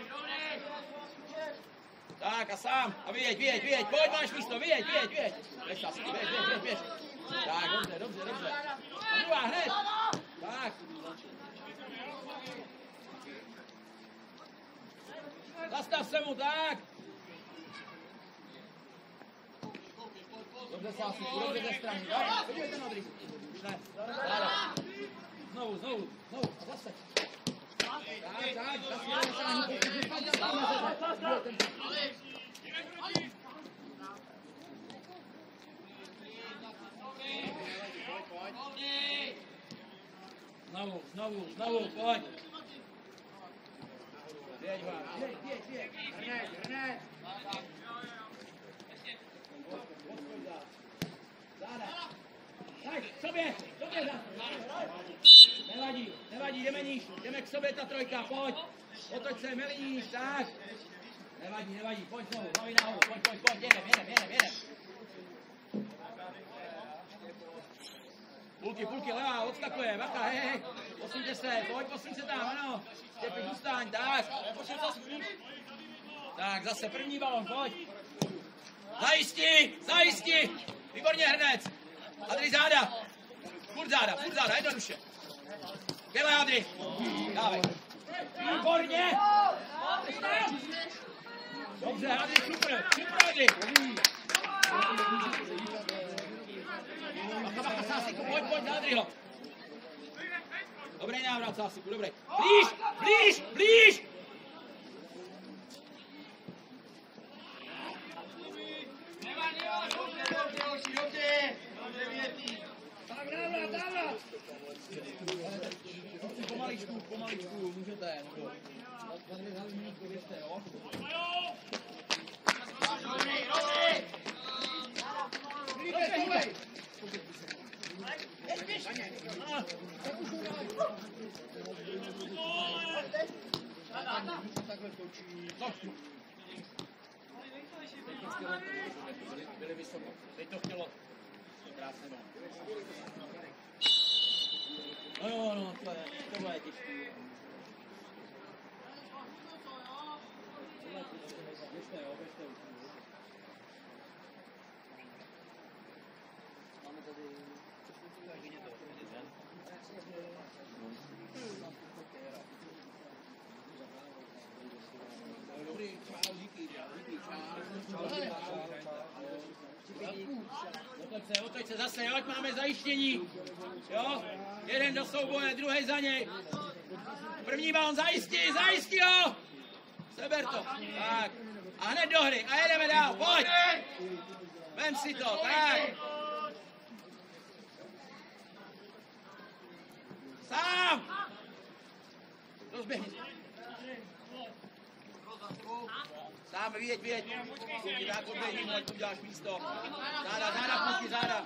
Tak a sám, a vyjeď, vyjeď, vyjeď, pojď, máš místo, vyjeď, vyjeď, vyjeď. Běž, Sasi, běž, běž, běž, běž. Tak, dobře, dobře, dobře. A druhá, hned. Tak. Zastav se mu, tak. Dobře, Sasi, dobře ze strany, tak. Podívejte na druhý. Ne, dále. Znovu, znovu, znovu, a zase. Tak, tak, zase jeden se na ní pokud vypadne, tam na sebe. Znovu, znovu, znovu, pojď. Běž, Vár, běž, běž, běž. Hned, hned. Záda. Tak, k sobě, k sobě, zas. Nevadí, nevadí, jdeme níž, jdeme k sobě ta trojka, pojď. Meli níž, tak. Nevadí, nevadí, pojď znovu, hlavy nahoru, pojď, pojď, pojď, jedem, jedem, jedem, jedem. Půlky, půlky, levá, odskakuje, Vaka, hej, hej, posuňte se, pojď, posuň se tam, ano, Štěpy, zůstaň, tak. Tak, zase první balon, pojď. Zajisti, zajisti, výborně hrnec. Adri záda, furt záda, furt záda, jednoduše. Dělej, Adri, dávej. Výborně. Dobře, Adri, super, super, Adri. Bacha, pojď, pojď, na Adriho. Dobrý návrat, Sásiku, dobrý. Blíž, blíž, blíž. Tak návrat, návrat. Pomaličku, pomaličku, můžete. nebo-. Takhle točí. Byli vysoko. Teď to chtělo. Krásně 哎呦，过来，过来，过去。哎，差不多了啊。过来，过来，过来，过去。他们这里。Otoč se, otoč se zase, ať máme zajištění. Jo, jeden do souboje, druhý za něj. První balon zajistí, zajistí ho. Seber to. Tak. A hned do hry. A jedeme dál, pojď. Vem si to, tak. Sám. Rozběhni. Sám, věď, věď. Kuky, tak odběhni mu, ať uděláš místo. Záda, záda, kuky, záda.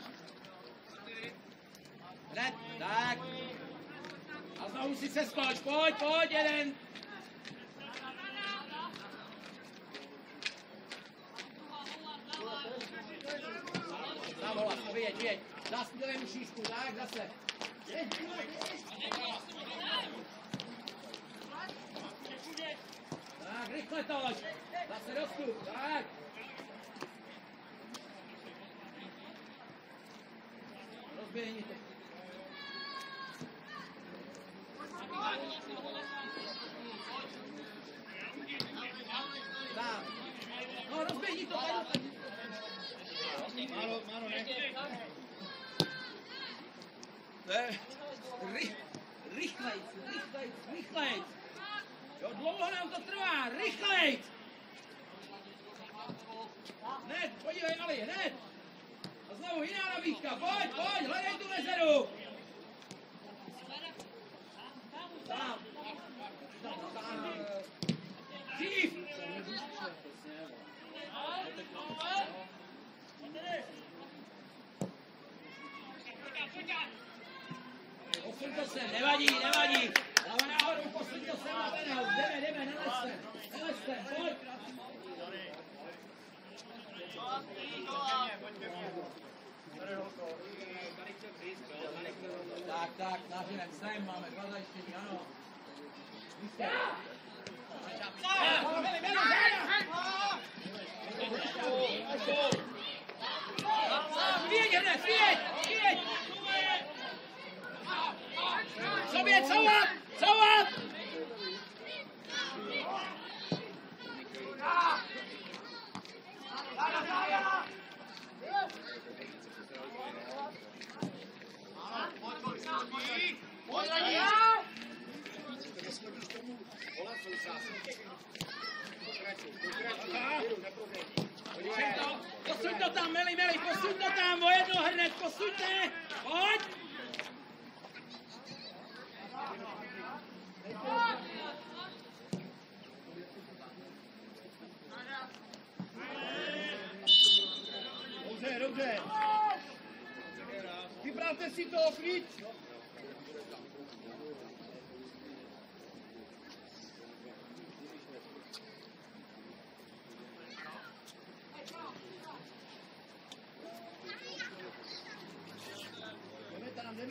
Hned, tak. A znovu si se skoč, pojď, pojď, jeden. Sám hola, věď, věď. Zas udělej mu šířku, tak, zase. Věď, Tak, rychle tož. Zase dostup, tak. Rozběhni to. Tak. No, rozběhni to tady. Málo, málo, ne. Ne. Ry, rychlejc, rychlejc, rychlejc. Jo, dlouho nám to trvá, rychlejc. Hned, podívej, Ali, hned. A znovu jiná nabídka, pojď, pojď, hledej tu mezeru. Tam. Tam. Dřív. Posuň to sem, nevadí, nevadí. Dáva nahoru, posuň to sem na penal. Jdeme, jdeme, nelez sem. Nelez sem, pojď. Tak, tak, naženem sem, máme dva zajištění, ano. Místě. Meli, meli, záda. Svěď hned, svěď, svěď. Sobě, couvat, couvat. Posuň to, posuň to tam, Meli, Meli, posuň to tam, o jedno hned, posuňte, pojď. Dobře, dobře. Vypravte si to, klid.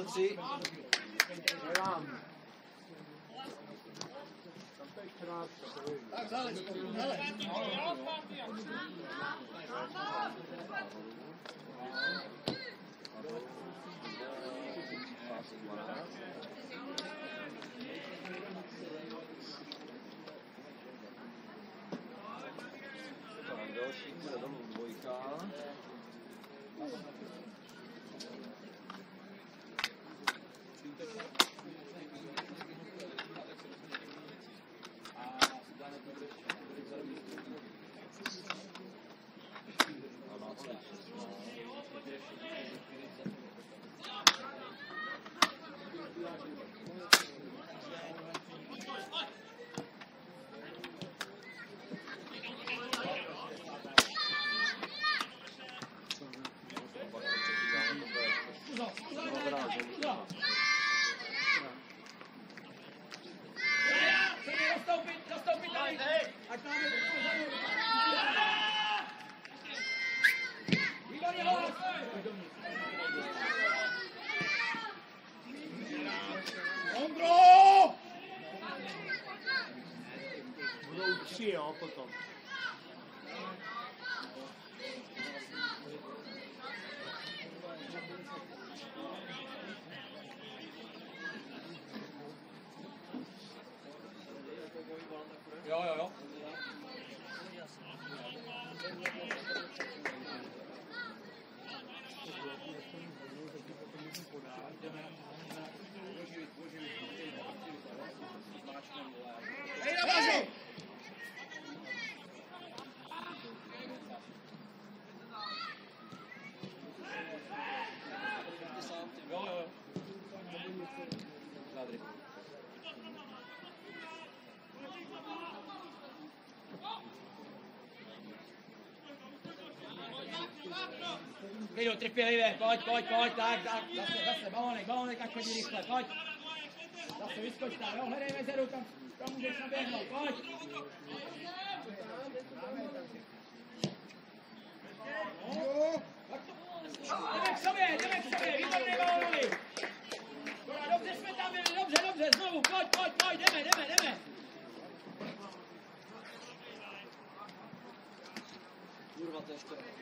Let's see. Budou tři, jo, potom. Jo, jo, jo. Klidu, trpělivě, pojď, pojď, pojď, tak, tak, zase, zase, balonek, balonek, ať chodí rychle, pojď. Zase vyskoč tam, jo, hledej mezeru, tam, tam můžeš naběhnout, pojď. Jo! Jdeme k sobě, jdeme k sobě, výborný balonek. Skoro, dobře jsme tam byli, dobře, dobře, znovu, pojď, pojď, pojď, jdeme, jdeme, jdeme. Kurva, to ještě.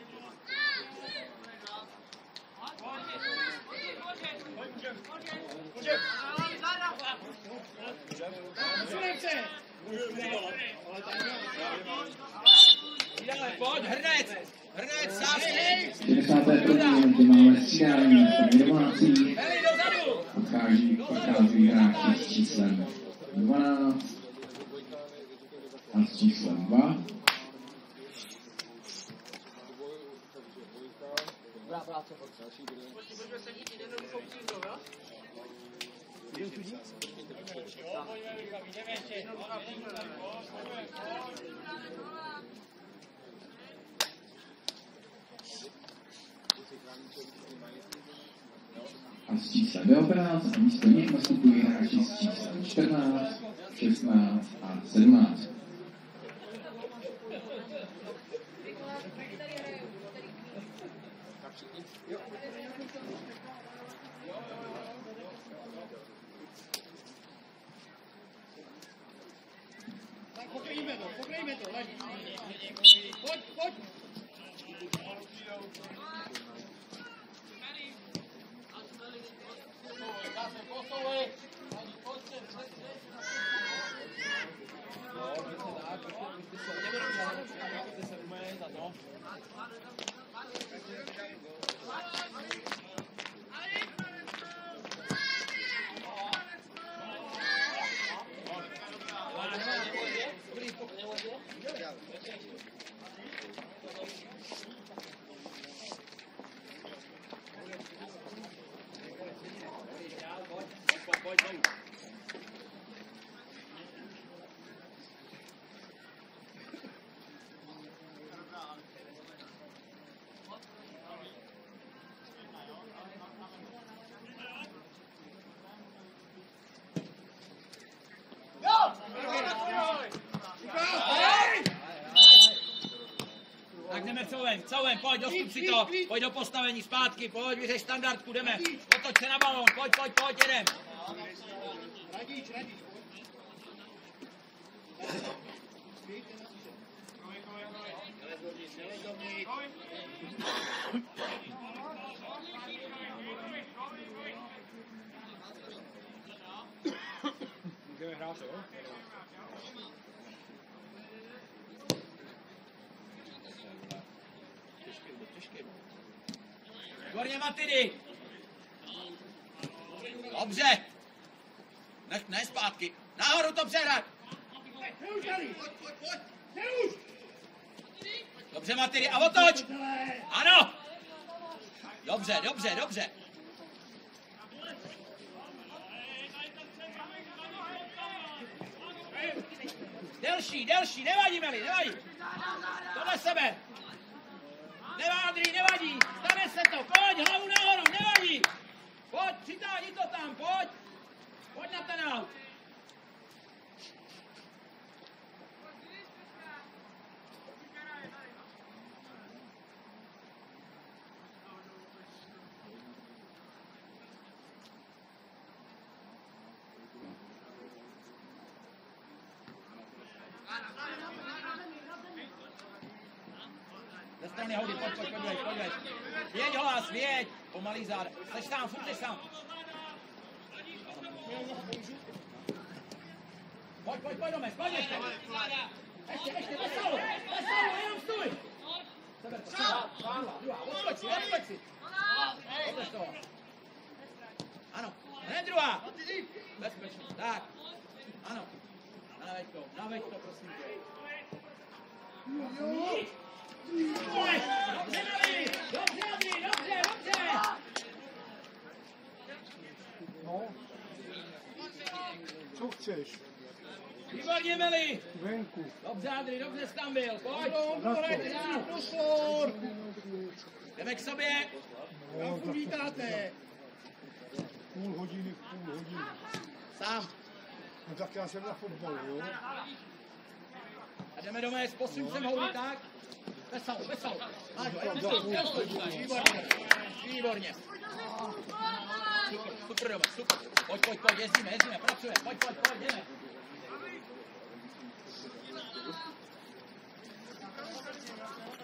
Pochází, pochází hráči s číslem 12 a s číslem 2. práce pod další bude. A z čísla 19 a místo něj nastupují hráči z čísla 14, 16 a 17. to, pokryjme to, leď. Pojď, pojď. Tak jdeme celé, ven, ven, pojď, dostup si to, pojď do postavení, zpátky, pojď, vyřeš standardku, jdeme, otoč se na balón, pojď, pojď, pojď, jedem. Nelez dovnitř. Můžeme hrát, jo? Výborně, Matidy. Dobře. Nech, ne zpátky. Nahoru to přehrát. Neuž. Dobře, Matidy, a otoč. Ano. Dobře, dobře, dobře. Delší, delší, nevadí, Meli, nevadí. Tohle sebe. Nevádří, nevadí. Stane se to, pojď, hlavu nahoru, nevadí. Pojď, přitáhni to tam, pojď. Pojď na ten aut. Ze strany Houdy, pojď, pojď, pojď, pojď, pojď. Věď hlas, věď. Pomalý zád. Seš tam, furt seš tam. Pojď, pojď, pojď, Domeš, pojď ještě. Ještě, ještě, bez salu, bez salu, jenom stůj. Seber to, druhá, druhá, odskoč si, odskoč si. Odskoč toho. Ano, ne druhá. Bezpečně, tak. Ano. Naveď to, naveď to, prosím tě. Dobře, Mali, dobře, Andrej, dobře, dobře. No. Co chceš? Výborně, Meli. Venku. Dobře, Andrej, dobře jsi tam byl, pojď. No, si prostor. Jdeme k sobě. Kam uvítáte? Půl hodiny, půl hodiny. Sám. No tak já jsem na fotbalu, jo? A jdeme do mé, posuň sem houdy, tak. Za stůj, půl jenom stůj. hodiny. Výborně, výborně. Super, super, super. Pojď, pojď, pojď, jezdíme, jezdíme, pracujeme. Pojď, pojď, pojď, jdeme.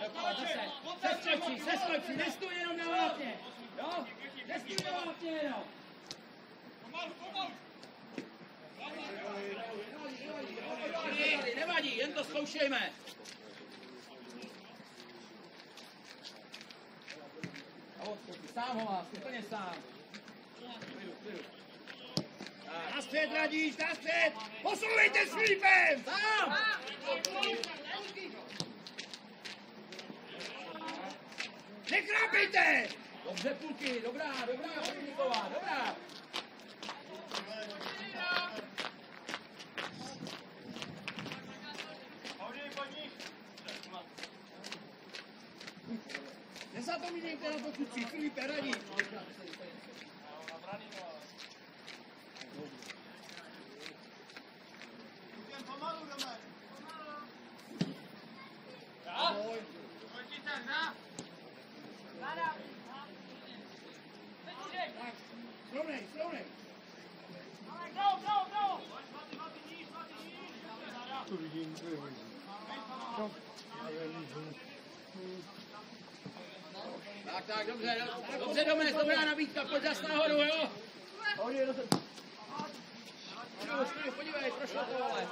Seskočí, seskočí, nestůj jenom na vápně. Jo? Nestůj na vápně jenom. Nevadí, Nevadí, jen to zkoušejme. A odskočí, sám ho máš, úplně sám. Klidu, klidu. Na střed, Radíš, na střed! Posouvejte s! Sám! Nekrápejte! Dobře, půlky, dobrá, dobrá, Půlníková, dobrá. Nezapomínejte na to, kluci, Filipe, Radíš. Srovnej, srovnej. To vidím, to je vidím. No, ale vidím. Tak, dobře, do- dobře, Domeš, dobrá nabídka, pojď zas nahoru, jo? Stuju, stuju, podívej, prošlo to, ale.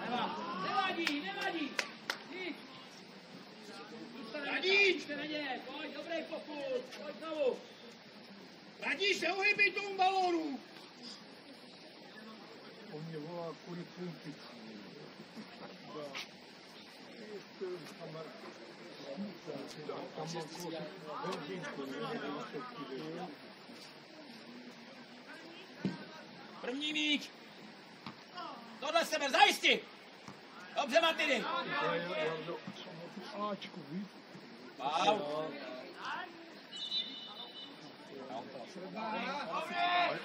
Nevá, nevadí, nevadí. Nic. Radíš! Pojď, dobrý pokus, pojď znovu. Radíš se ohybej tomu balónu! On mě volá kvůli pumpici. Tam mám benzínku, nevím, co chvíli. První míč. Tohle sebe zajisti. Dobře, Martiny. Pau.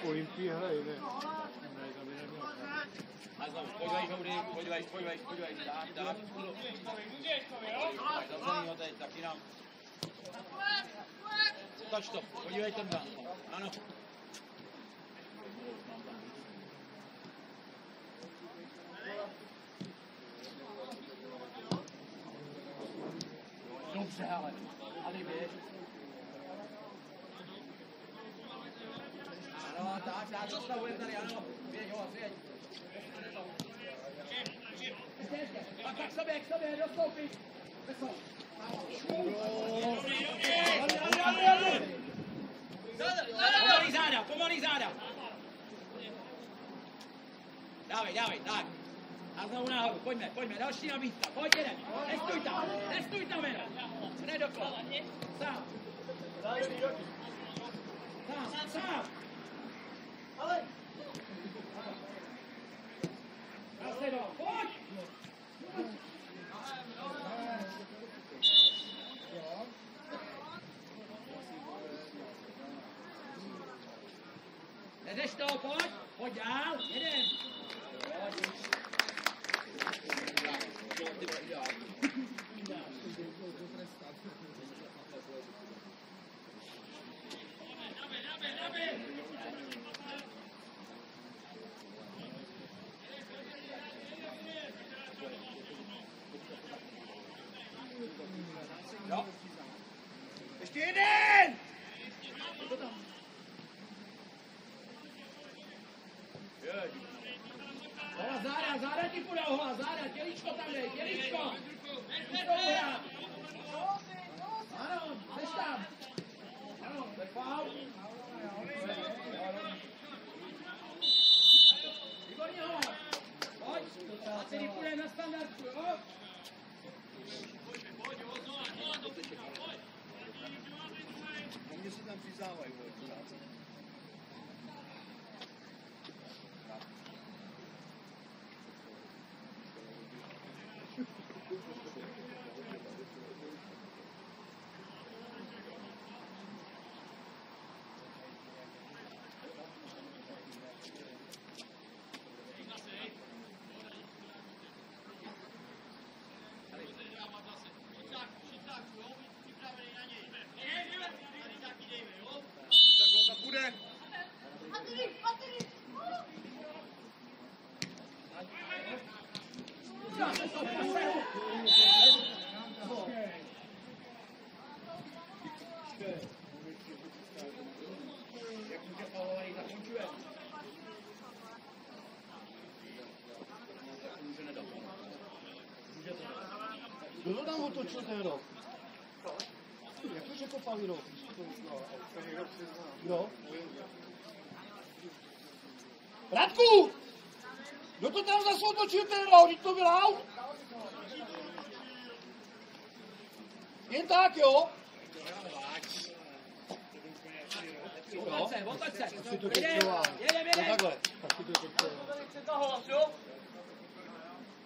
Olympii hraje, ne? Ne, tam je nebyla. A znovu, podívej, Houdy, podívej, podívej, podívej, tak, tak. Zavřený ho teď, zapínám. Toč to, podívej to dva. Ano. Dobře, ale. Ale běž. Ano, tak, tak, zastavuje tady, ano. Běž, ho, běž. A tak sobě, k sobě, dostoupit. Veso. Pomalý záda, pomalý záda. Dávej, dávej, tak. A znovu nahoru, pojďme, pojďme, další nabídka, pojď jeden. Nestůj tam, nestůj tam jenom. Hned dokola. Sám. Sám, sám. Ale. Následovat, pojď. Nedeš to, pojď, pojď dál, jeden. Jo. Ještě jeden! Hola, záda, záda ti půjde, hola, záda, těličko tam jde, těličko! Ano, jsi tam. Ano, to je faul. Výborně, hola. Pojď, a ty půjde na standardku, jo? Oni se tam přiznávají, vole, kuráci. Tak ho tam bude. Jak může faulovaný zakončuje? Může nedat. Může to. Kdo to tam otočil ten rok? Jak to řekl Pavírov? Kdo? Radku! Kdo to tam zase otočil ten rok? Vždyť to byl aut? Jen tak, jo? Otoč se, otoč se. Jedem, jedem, No to.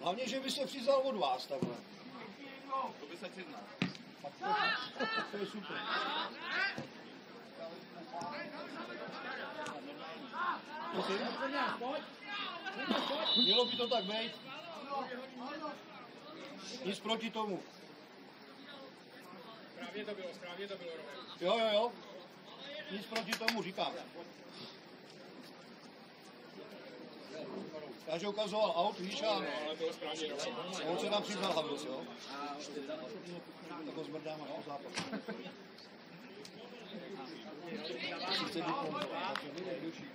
Hlavně, že by se přizal od vás takhle. To by se. (laughs) To je super. Mělo by to tak být. Nic proti tomu. Správně to bylo, správně to bylo. Jo, jo, jo. Nic proti tomu, říkám. Já že ukazoval aut, víš, a on se tam přiznal Havlos, jo? Tak ho zmrdám po zápas. Sice diplom, tak je nejlepší.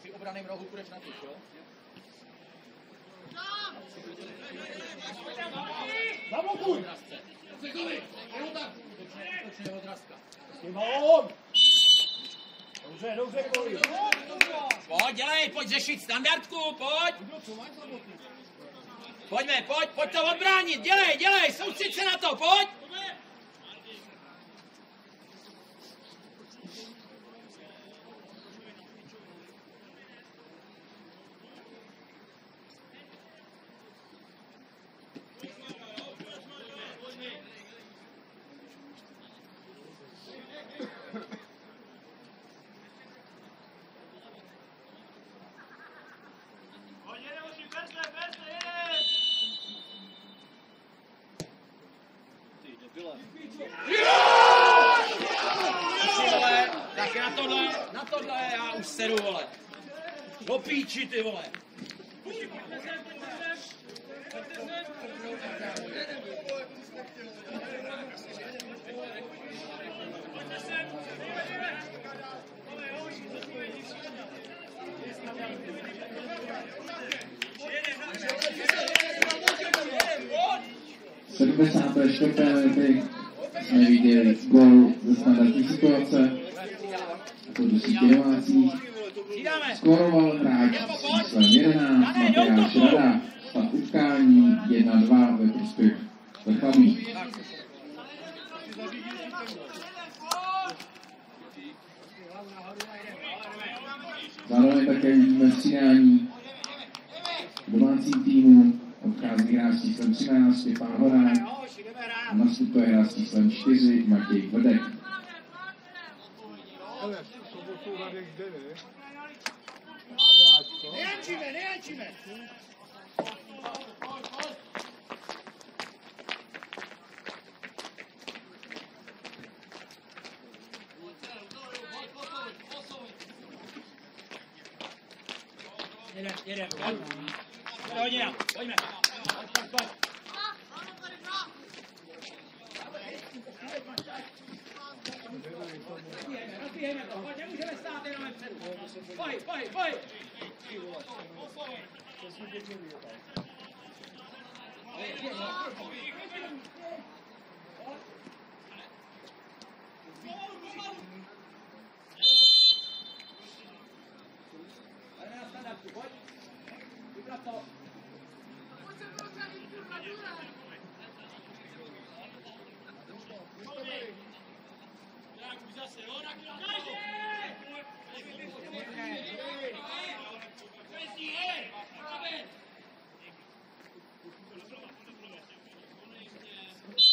Při obraném rohu půjdeš na tyč, jo? Zablokuj! Jenom tak. Dobře, dobře. Pojď, dělej, pojď řešit standardku, pojď. Pojďme, pojď, pojď to odbránit, dělej, dělej, soustřeď se na to, pojď. Ty vole, tak na tohle, na tohle já už seru, vole. Do píči, ty vole. V 74. minutě jsme viděli gol ze standardní situace, a to do sítě. Skoroval hráč s číslem 11, Matyáš Rada. Stav utkání 1-2 ve prospěch Vrchlabí. Zároveň také vidíme střídání domácím týmu. Odchází hráč číslem 13, Stefán Horák. Nastupuje hráč číslem 4, Matěj Vrdek. Ale v sobotu Radek jde, ne? Nejančíme, nejančíme. Jedem, jedem, pojď. Pojď, hodina, pojďme. Pojď, pojď, pojď. Rozbíhejme to, pojď, nemůžeme stát jenom vepředu. Pojď, pojď, pojď.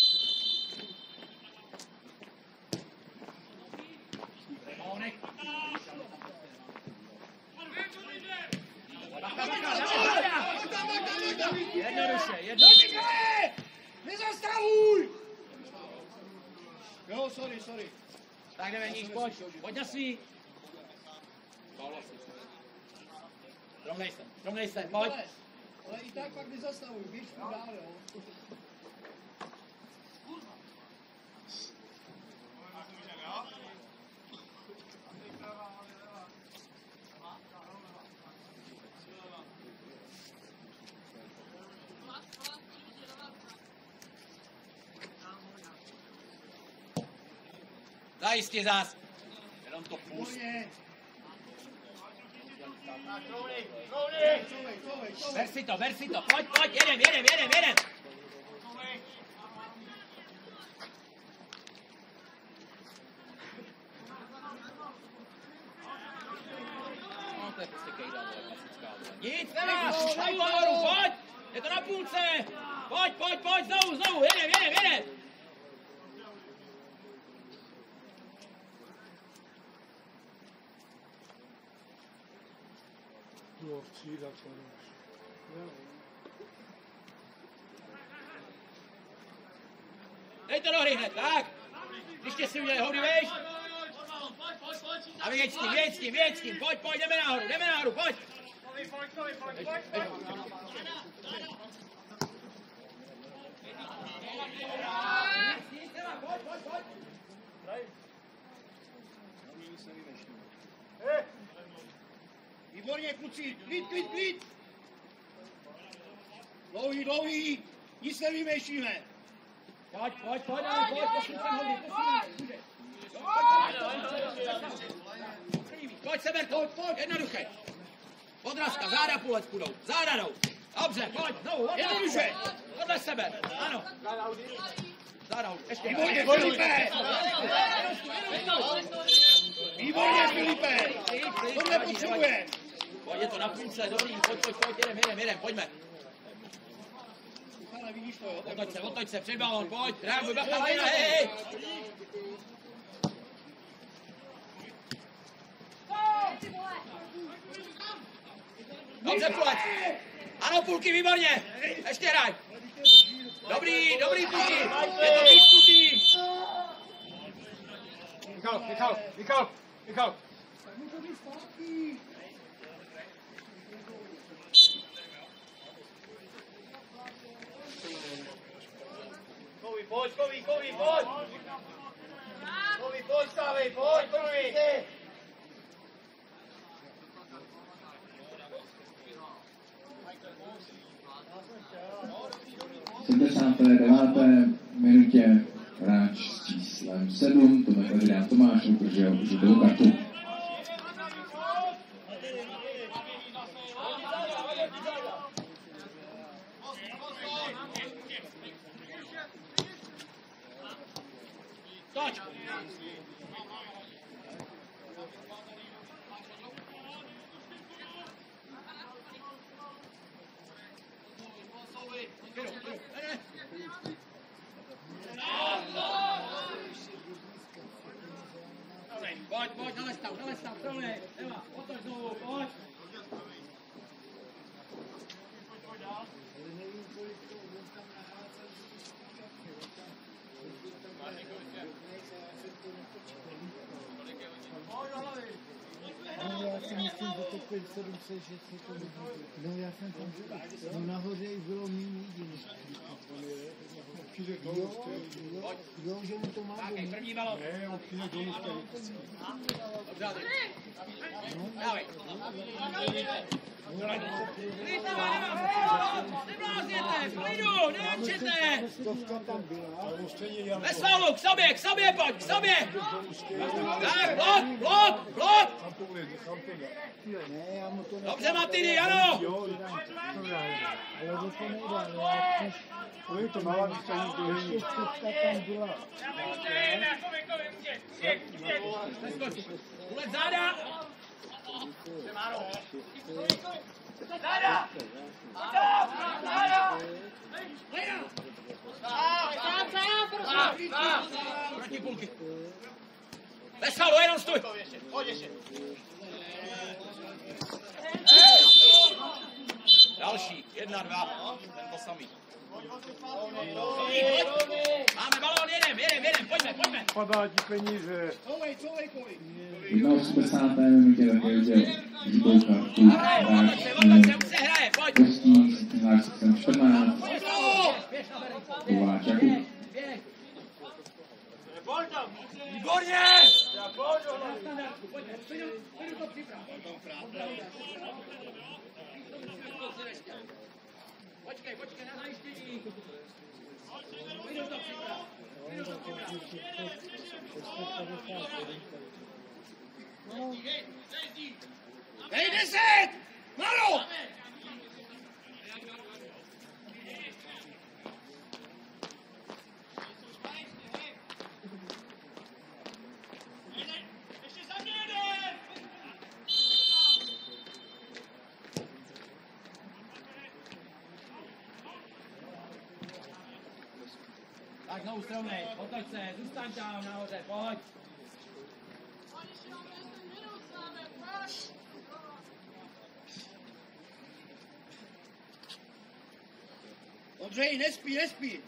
Jdeme na standardku, pojď. Vybrat to. Jednoduše, jednoduše. Počkej! Nezastavuj! Jo, sorry, sorry. Tak jdeme níž, pojď. Pojď na svý. Rovnej se, rovnej se, pojď. Ale, ale i tak pak nezastavuj, běž furt dál, jo. Zajistě zás. To pust. Volně. Koli, Couvej, couvej, couvej. Ber si to, ber si to. Pojď, pojď, jedem, jedem, jedem, jedem. No, to je prostě kejda, klasická, vole. Nic nemáš, nahoru, pojď. Je to na půlce. Pojď, pojď, pojď, znovu, znovu, jedem, jedem, jedem. Tu střídat. Jo. Dej to do hry hned, tak. Ještě si udělej houdy, vejš. A věď s tím, věď s tím, věď s tím, pojď, pojď, jdeme nahoru, jdeme nahoru, pojď. Koli, pojď, Koli, pojď, pojď, pojď. Výborně, kluci, klid, klid, klid. Dlouhý, dlouhý, nic nevymýšlíme. Pojď, pojď, pojď, ale pojď, posun sem houdy, posun, můžeš. pojď seber to, pojď, jednoduché. Podrazka, záda půlec půjdou, záda jdou. Dobře, pojď, znovu, jednoduše. Podle sebe, ano. Záda, ještě. Výborně, Filipe! Výborně, Filipe! Tohle potřebuje! Pojď, je to na půlce, dobrý, pojď, pojď, pojď, jedem, jedem, jedem, pojďme. Ale vidíš to, jo? Otoč se, otoč se, před balón, pojď, reaguj, bacha, hej, hej, hej. Dobře, půlec. Ano, půlky, výborně. Ještě hraj. Dobrý, dobrý půlky. Je to víc půlky. Michal, Michal, Michal, Michal. Pojď, Kovi, Kovi, pojď! Kovi, pojď, stávej, pojď, Kovi! 79. minutě hráč s číslem 7, Tomek Adrián Tomáš, udržel žlutou kartu. Toč. Pojď, pojď, nalez tam, nalez tam, rovnej, Eva, otoč znovu, pojď. No, já si myslím, že to 5, 7, 6, 6, 7, No, já jsem tam, no nahoře bylo méně lidí. Jo, jo, jo, že mu to má Okay, první balon. Ne, on přijde dolů z Dobře, Adri. Dávej. Neblázněte, v klidu, neočete. Stovka tam byla. Bez faulu, k sobě, k sobě pojď, k sobě. Tak, blok, blok, blok. Dobře, Matýny, ano. Ale to malá byla. Seskoč. Půlec záda. Faulu, jenom stůj. Další, jedna, dva, ten to samý. Máme balón, jedem, jedem, jedem, pojďme, pojďme. Padá ti peníze. Couvej, couvej, Kovi! V 80. minutě už se hraje, pojď. Kostí, číslem 14, Pojď znovu. Běž na berku. Kováč Jakub. Výborně! Pojďme, pojďme, pojďme to připrav. Počkej, počkej, na zajištění. Pojďme to připrav. Pojďme to připrav. Dej deset! Malo! Tak znovu strovnej, otoč se, zůstaň tam nahoře, pojď. Ondřej, nespí, nespí!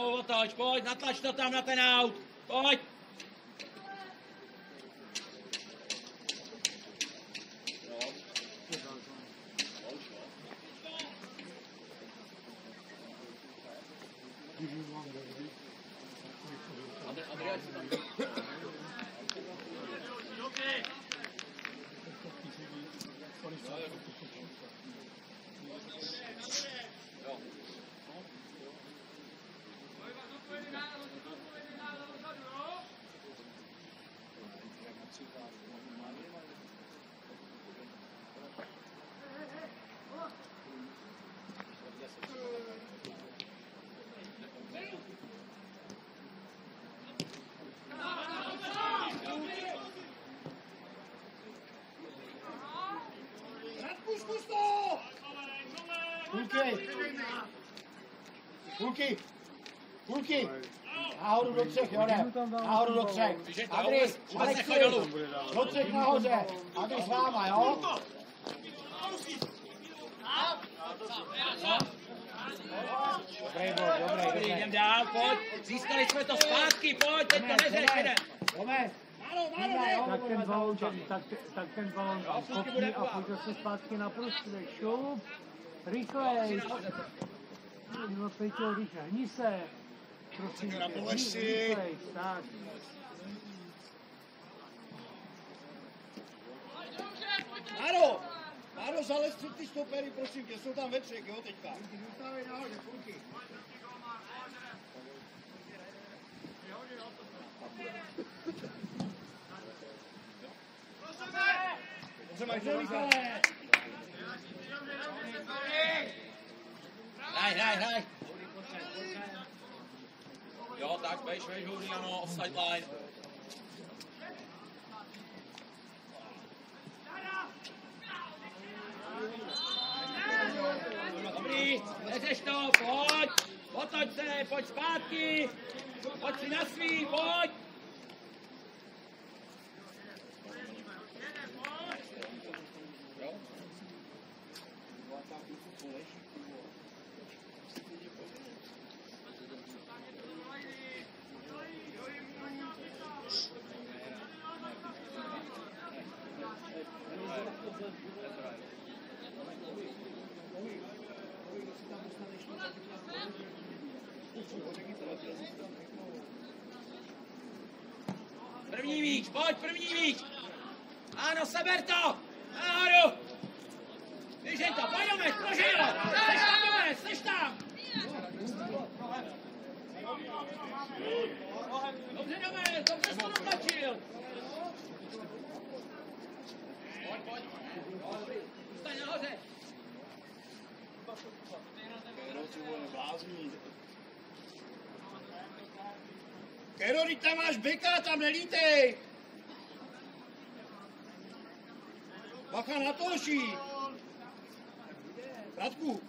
Znovu otoč, pojď, natlač to tam na ten aut. Pojď. Adri- Adrián si tam. Pust to! Půlky! Půlky! Půlky! Nahoru do třech, Jone. Nahoru do třech. Adri, Alexi, do třech nahoře. Adri s váma, jo? Dobrý bod, dobrý, Dobrý, jdem dál, pojď. Získali jsme to zpátky, pojď, teď to neřeš, ne! jo? Tak ten balon tak, tak ten balon tam kopni a pojď zase zpátky na prostředek. Šup, rychlej. No Peťo, rychle, hni se. Prosím, rychlej, tak. Máro! Máro, zalez před ty stopery, prosím tě, jsou tam ve třech, jo, teďka. Zůstávej nahoře, půlky. Dobře, mají to Michale. Hraj, hraj, hraj. Jo, tak, veš, veš, hudý, ano, offside line. Dobrý, neřeš to, pojď. Otoč se, pojď zpátky. Pojď si na svý, pojď. První míč, pojď, první míč. Ano, seber to. Nahoru. Běžej to, pojď Domec, prožij ho. Seš tam, Domec, seš tam. Dobře, Domec, dobře jsi to natačil. Pojď, pojď. Zůstaň nahoře. Kero, teď tam máš beka, tam nelítej! Bacha na to, ší! Radku,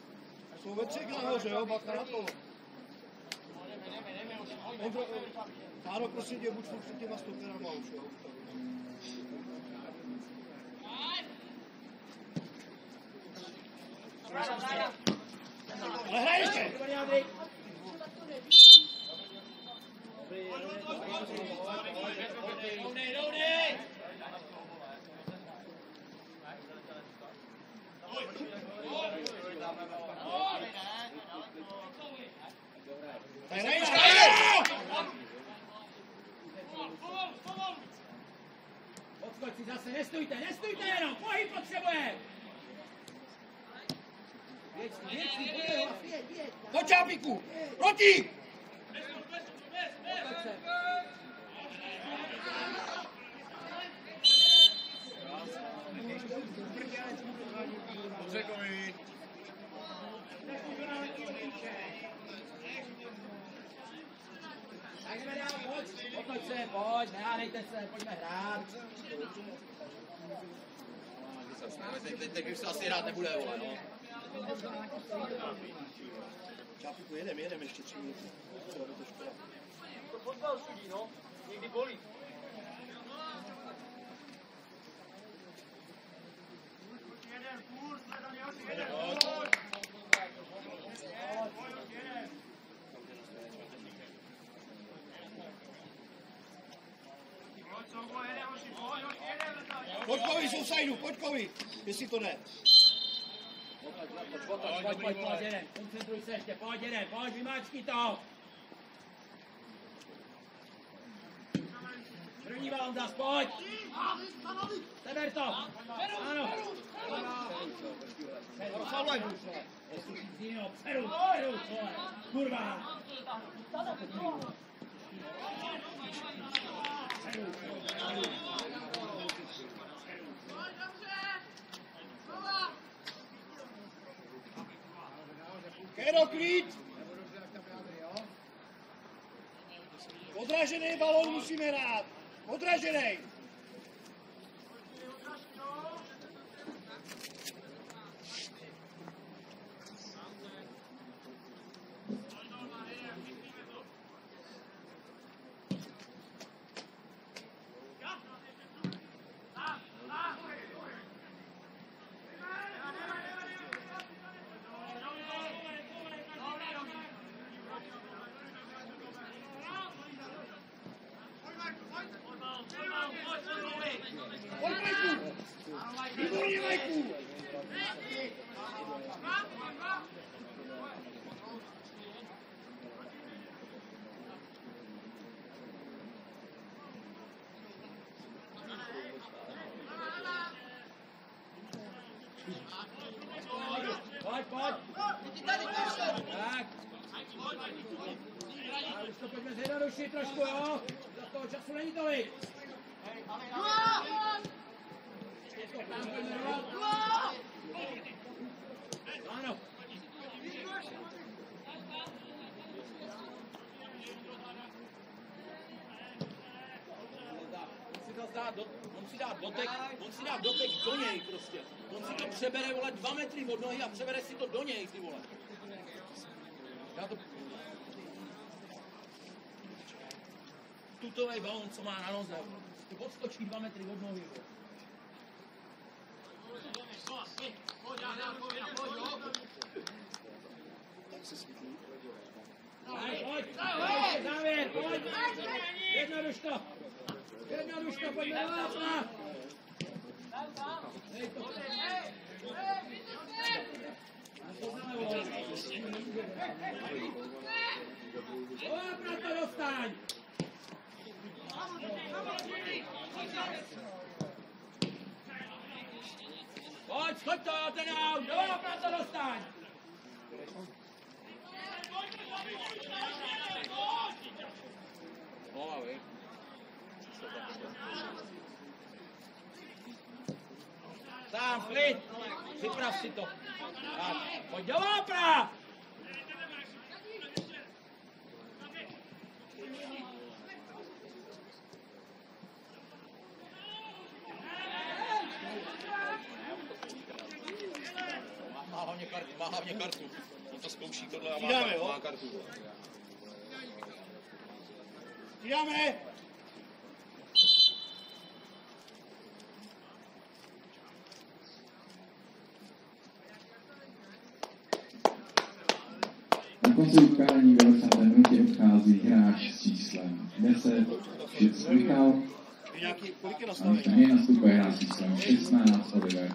jsou ve třech nahoře, jo, bacha na to. Ondro, Táno, prosím tě, buď před těma stoperama už, jo. Ale hraj ještě! Dobrý, Andrej. Rovnej, rovnej. Tak hraj ještě! Hraj! Odskoč si zase, nestůjte, nestůjte jenom, pohyb potřebuje. Věc, věc, věc, věc, věc. Pojď, čápiku! Proti! Otoč se. Dobře, komi. Tak jdeme dál, pojď. Otoč se, pojď, nehádejte se, pojďme hrát. Teď, teď, teď už se asi hrát nebude, vole, no. Čápiku, minuty. Co, aby to škoda. To fotbal sudí, no. Někdy bolí. Pojď, kovi, z offsideu, pojď, kovi, jestli to jde. Pojď, pojď, pojď, jeden. Koncentruj se ještě, pojď, jeden, pojď, vymáčkni to. První balon zas, pojď. Seber to. Ano. Faulaj. Dino, Peru, Peru, vole. Kurva. Kero, klid! Odražený balón musíme hrát. Odražený. Majku! Pojď, pojď. Tak. A už to zjednodušit trošku, jo? Za toho času není tolik. Ano. On si to dá do, on si dá dotek, on si dá dotek do něj prostě. On si to přebere, vole, dva metry od nohy a přebere si to do něj, ty vole. Já to... Tutovej balon, co má na noze. To odskočí dva metry od nohy, vole. Pojď, pojď, pojď, závěr, pojď. Jednoduš to. Jednoduš to. Hej. Pojď, schoď to, ten out, do vápna to dostaň. Sám, klid, připrav si to. Tak, pojď do vápna. Má hlavně kartu, má hlavně kartu. On to zkouší tohle a má, jo? má kartu. Jdeme! Na konci utkání v 90. minutě odchází hráč s číslem 10, Šic Michal, Nějaký, kolik je a něj nastupuje hráč s číslem 16, Oliver.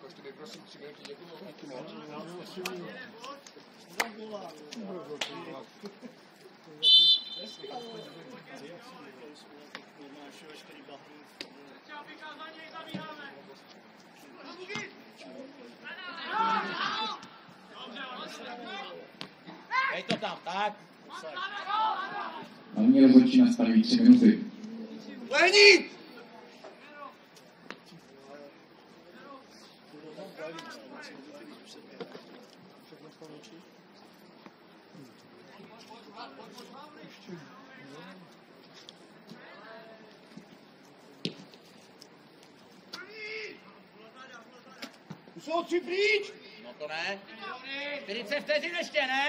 Kostýmy, prosím, tři minuty, děkuju. Dej to tam, tak. Hlavní rozhodčí nastaví 3 minuty. Lehni! Tři pryč! No to ne. 40 vteřin ještě, ne?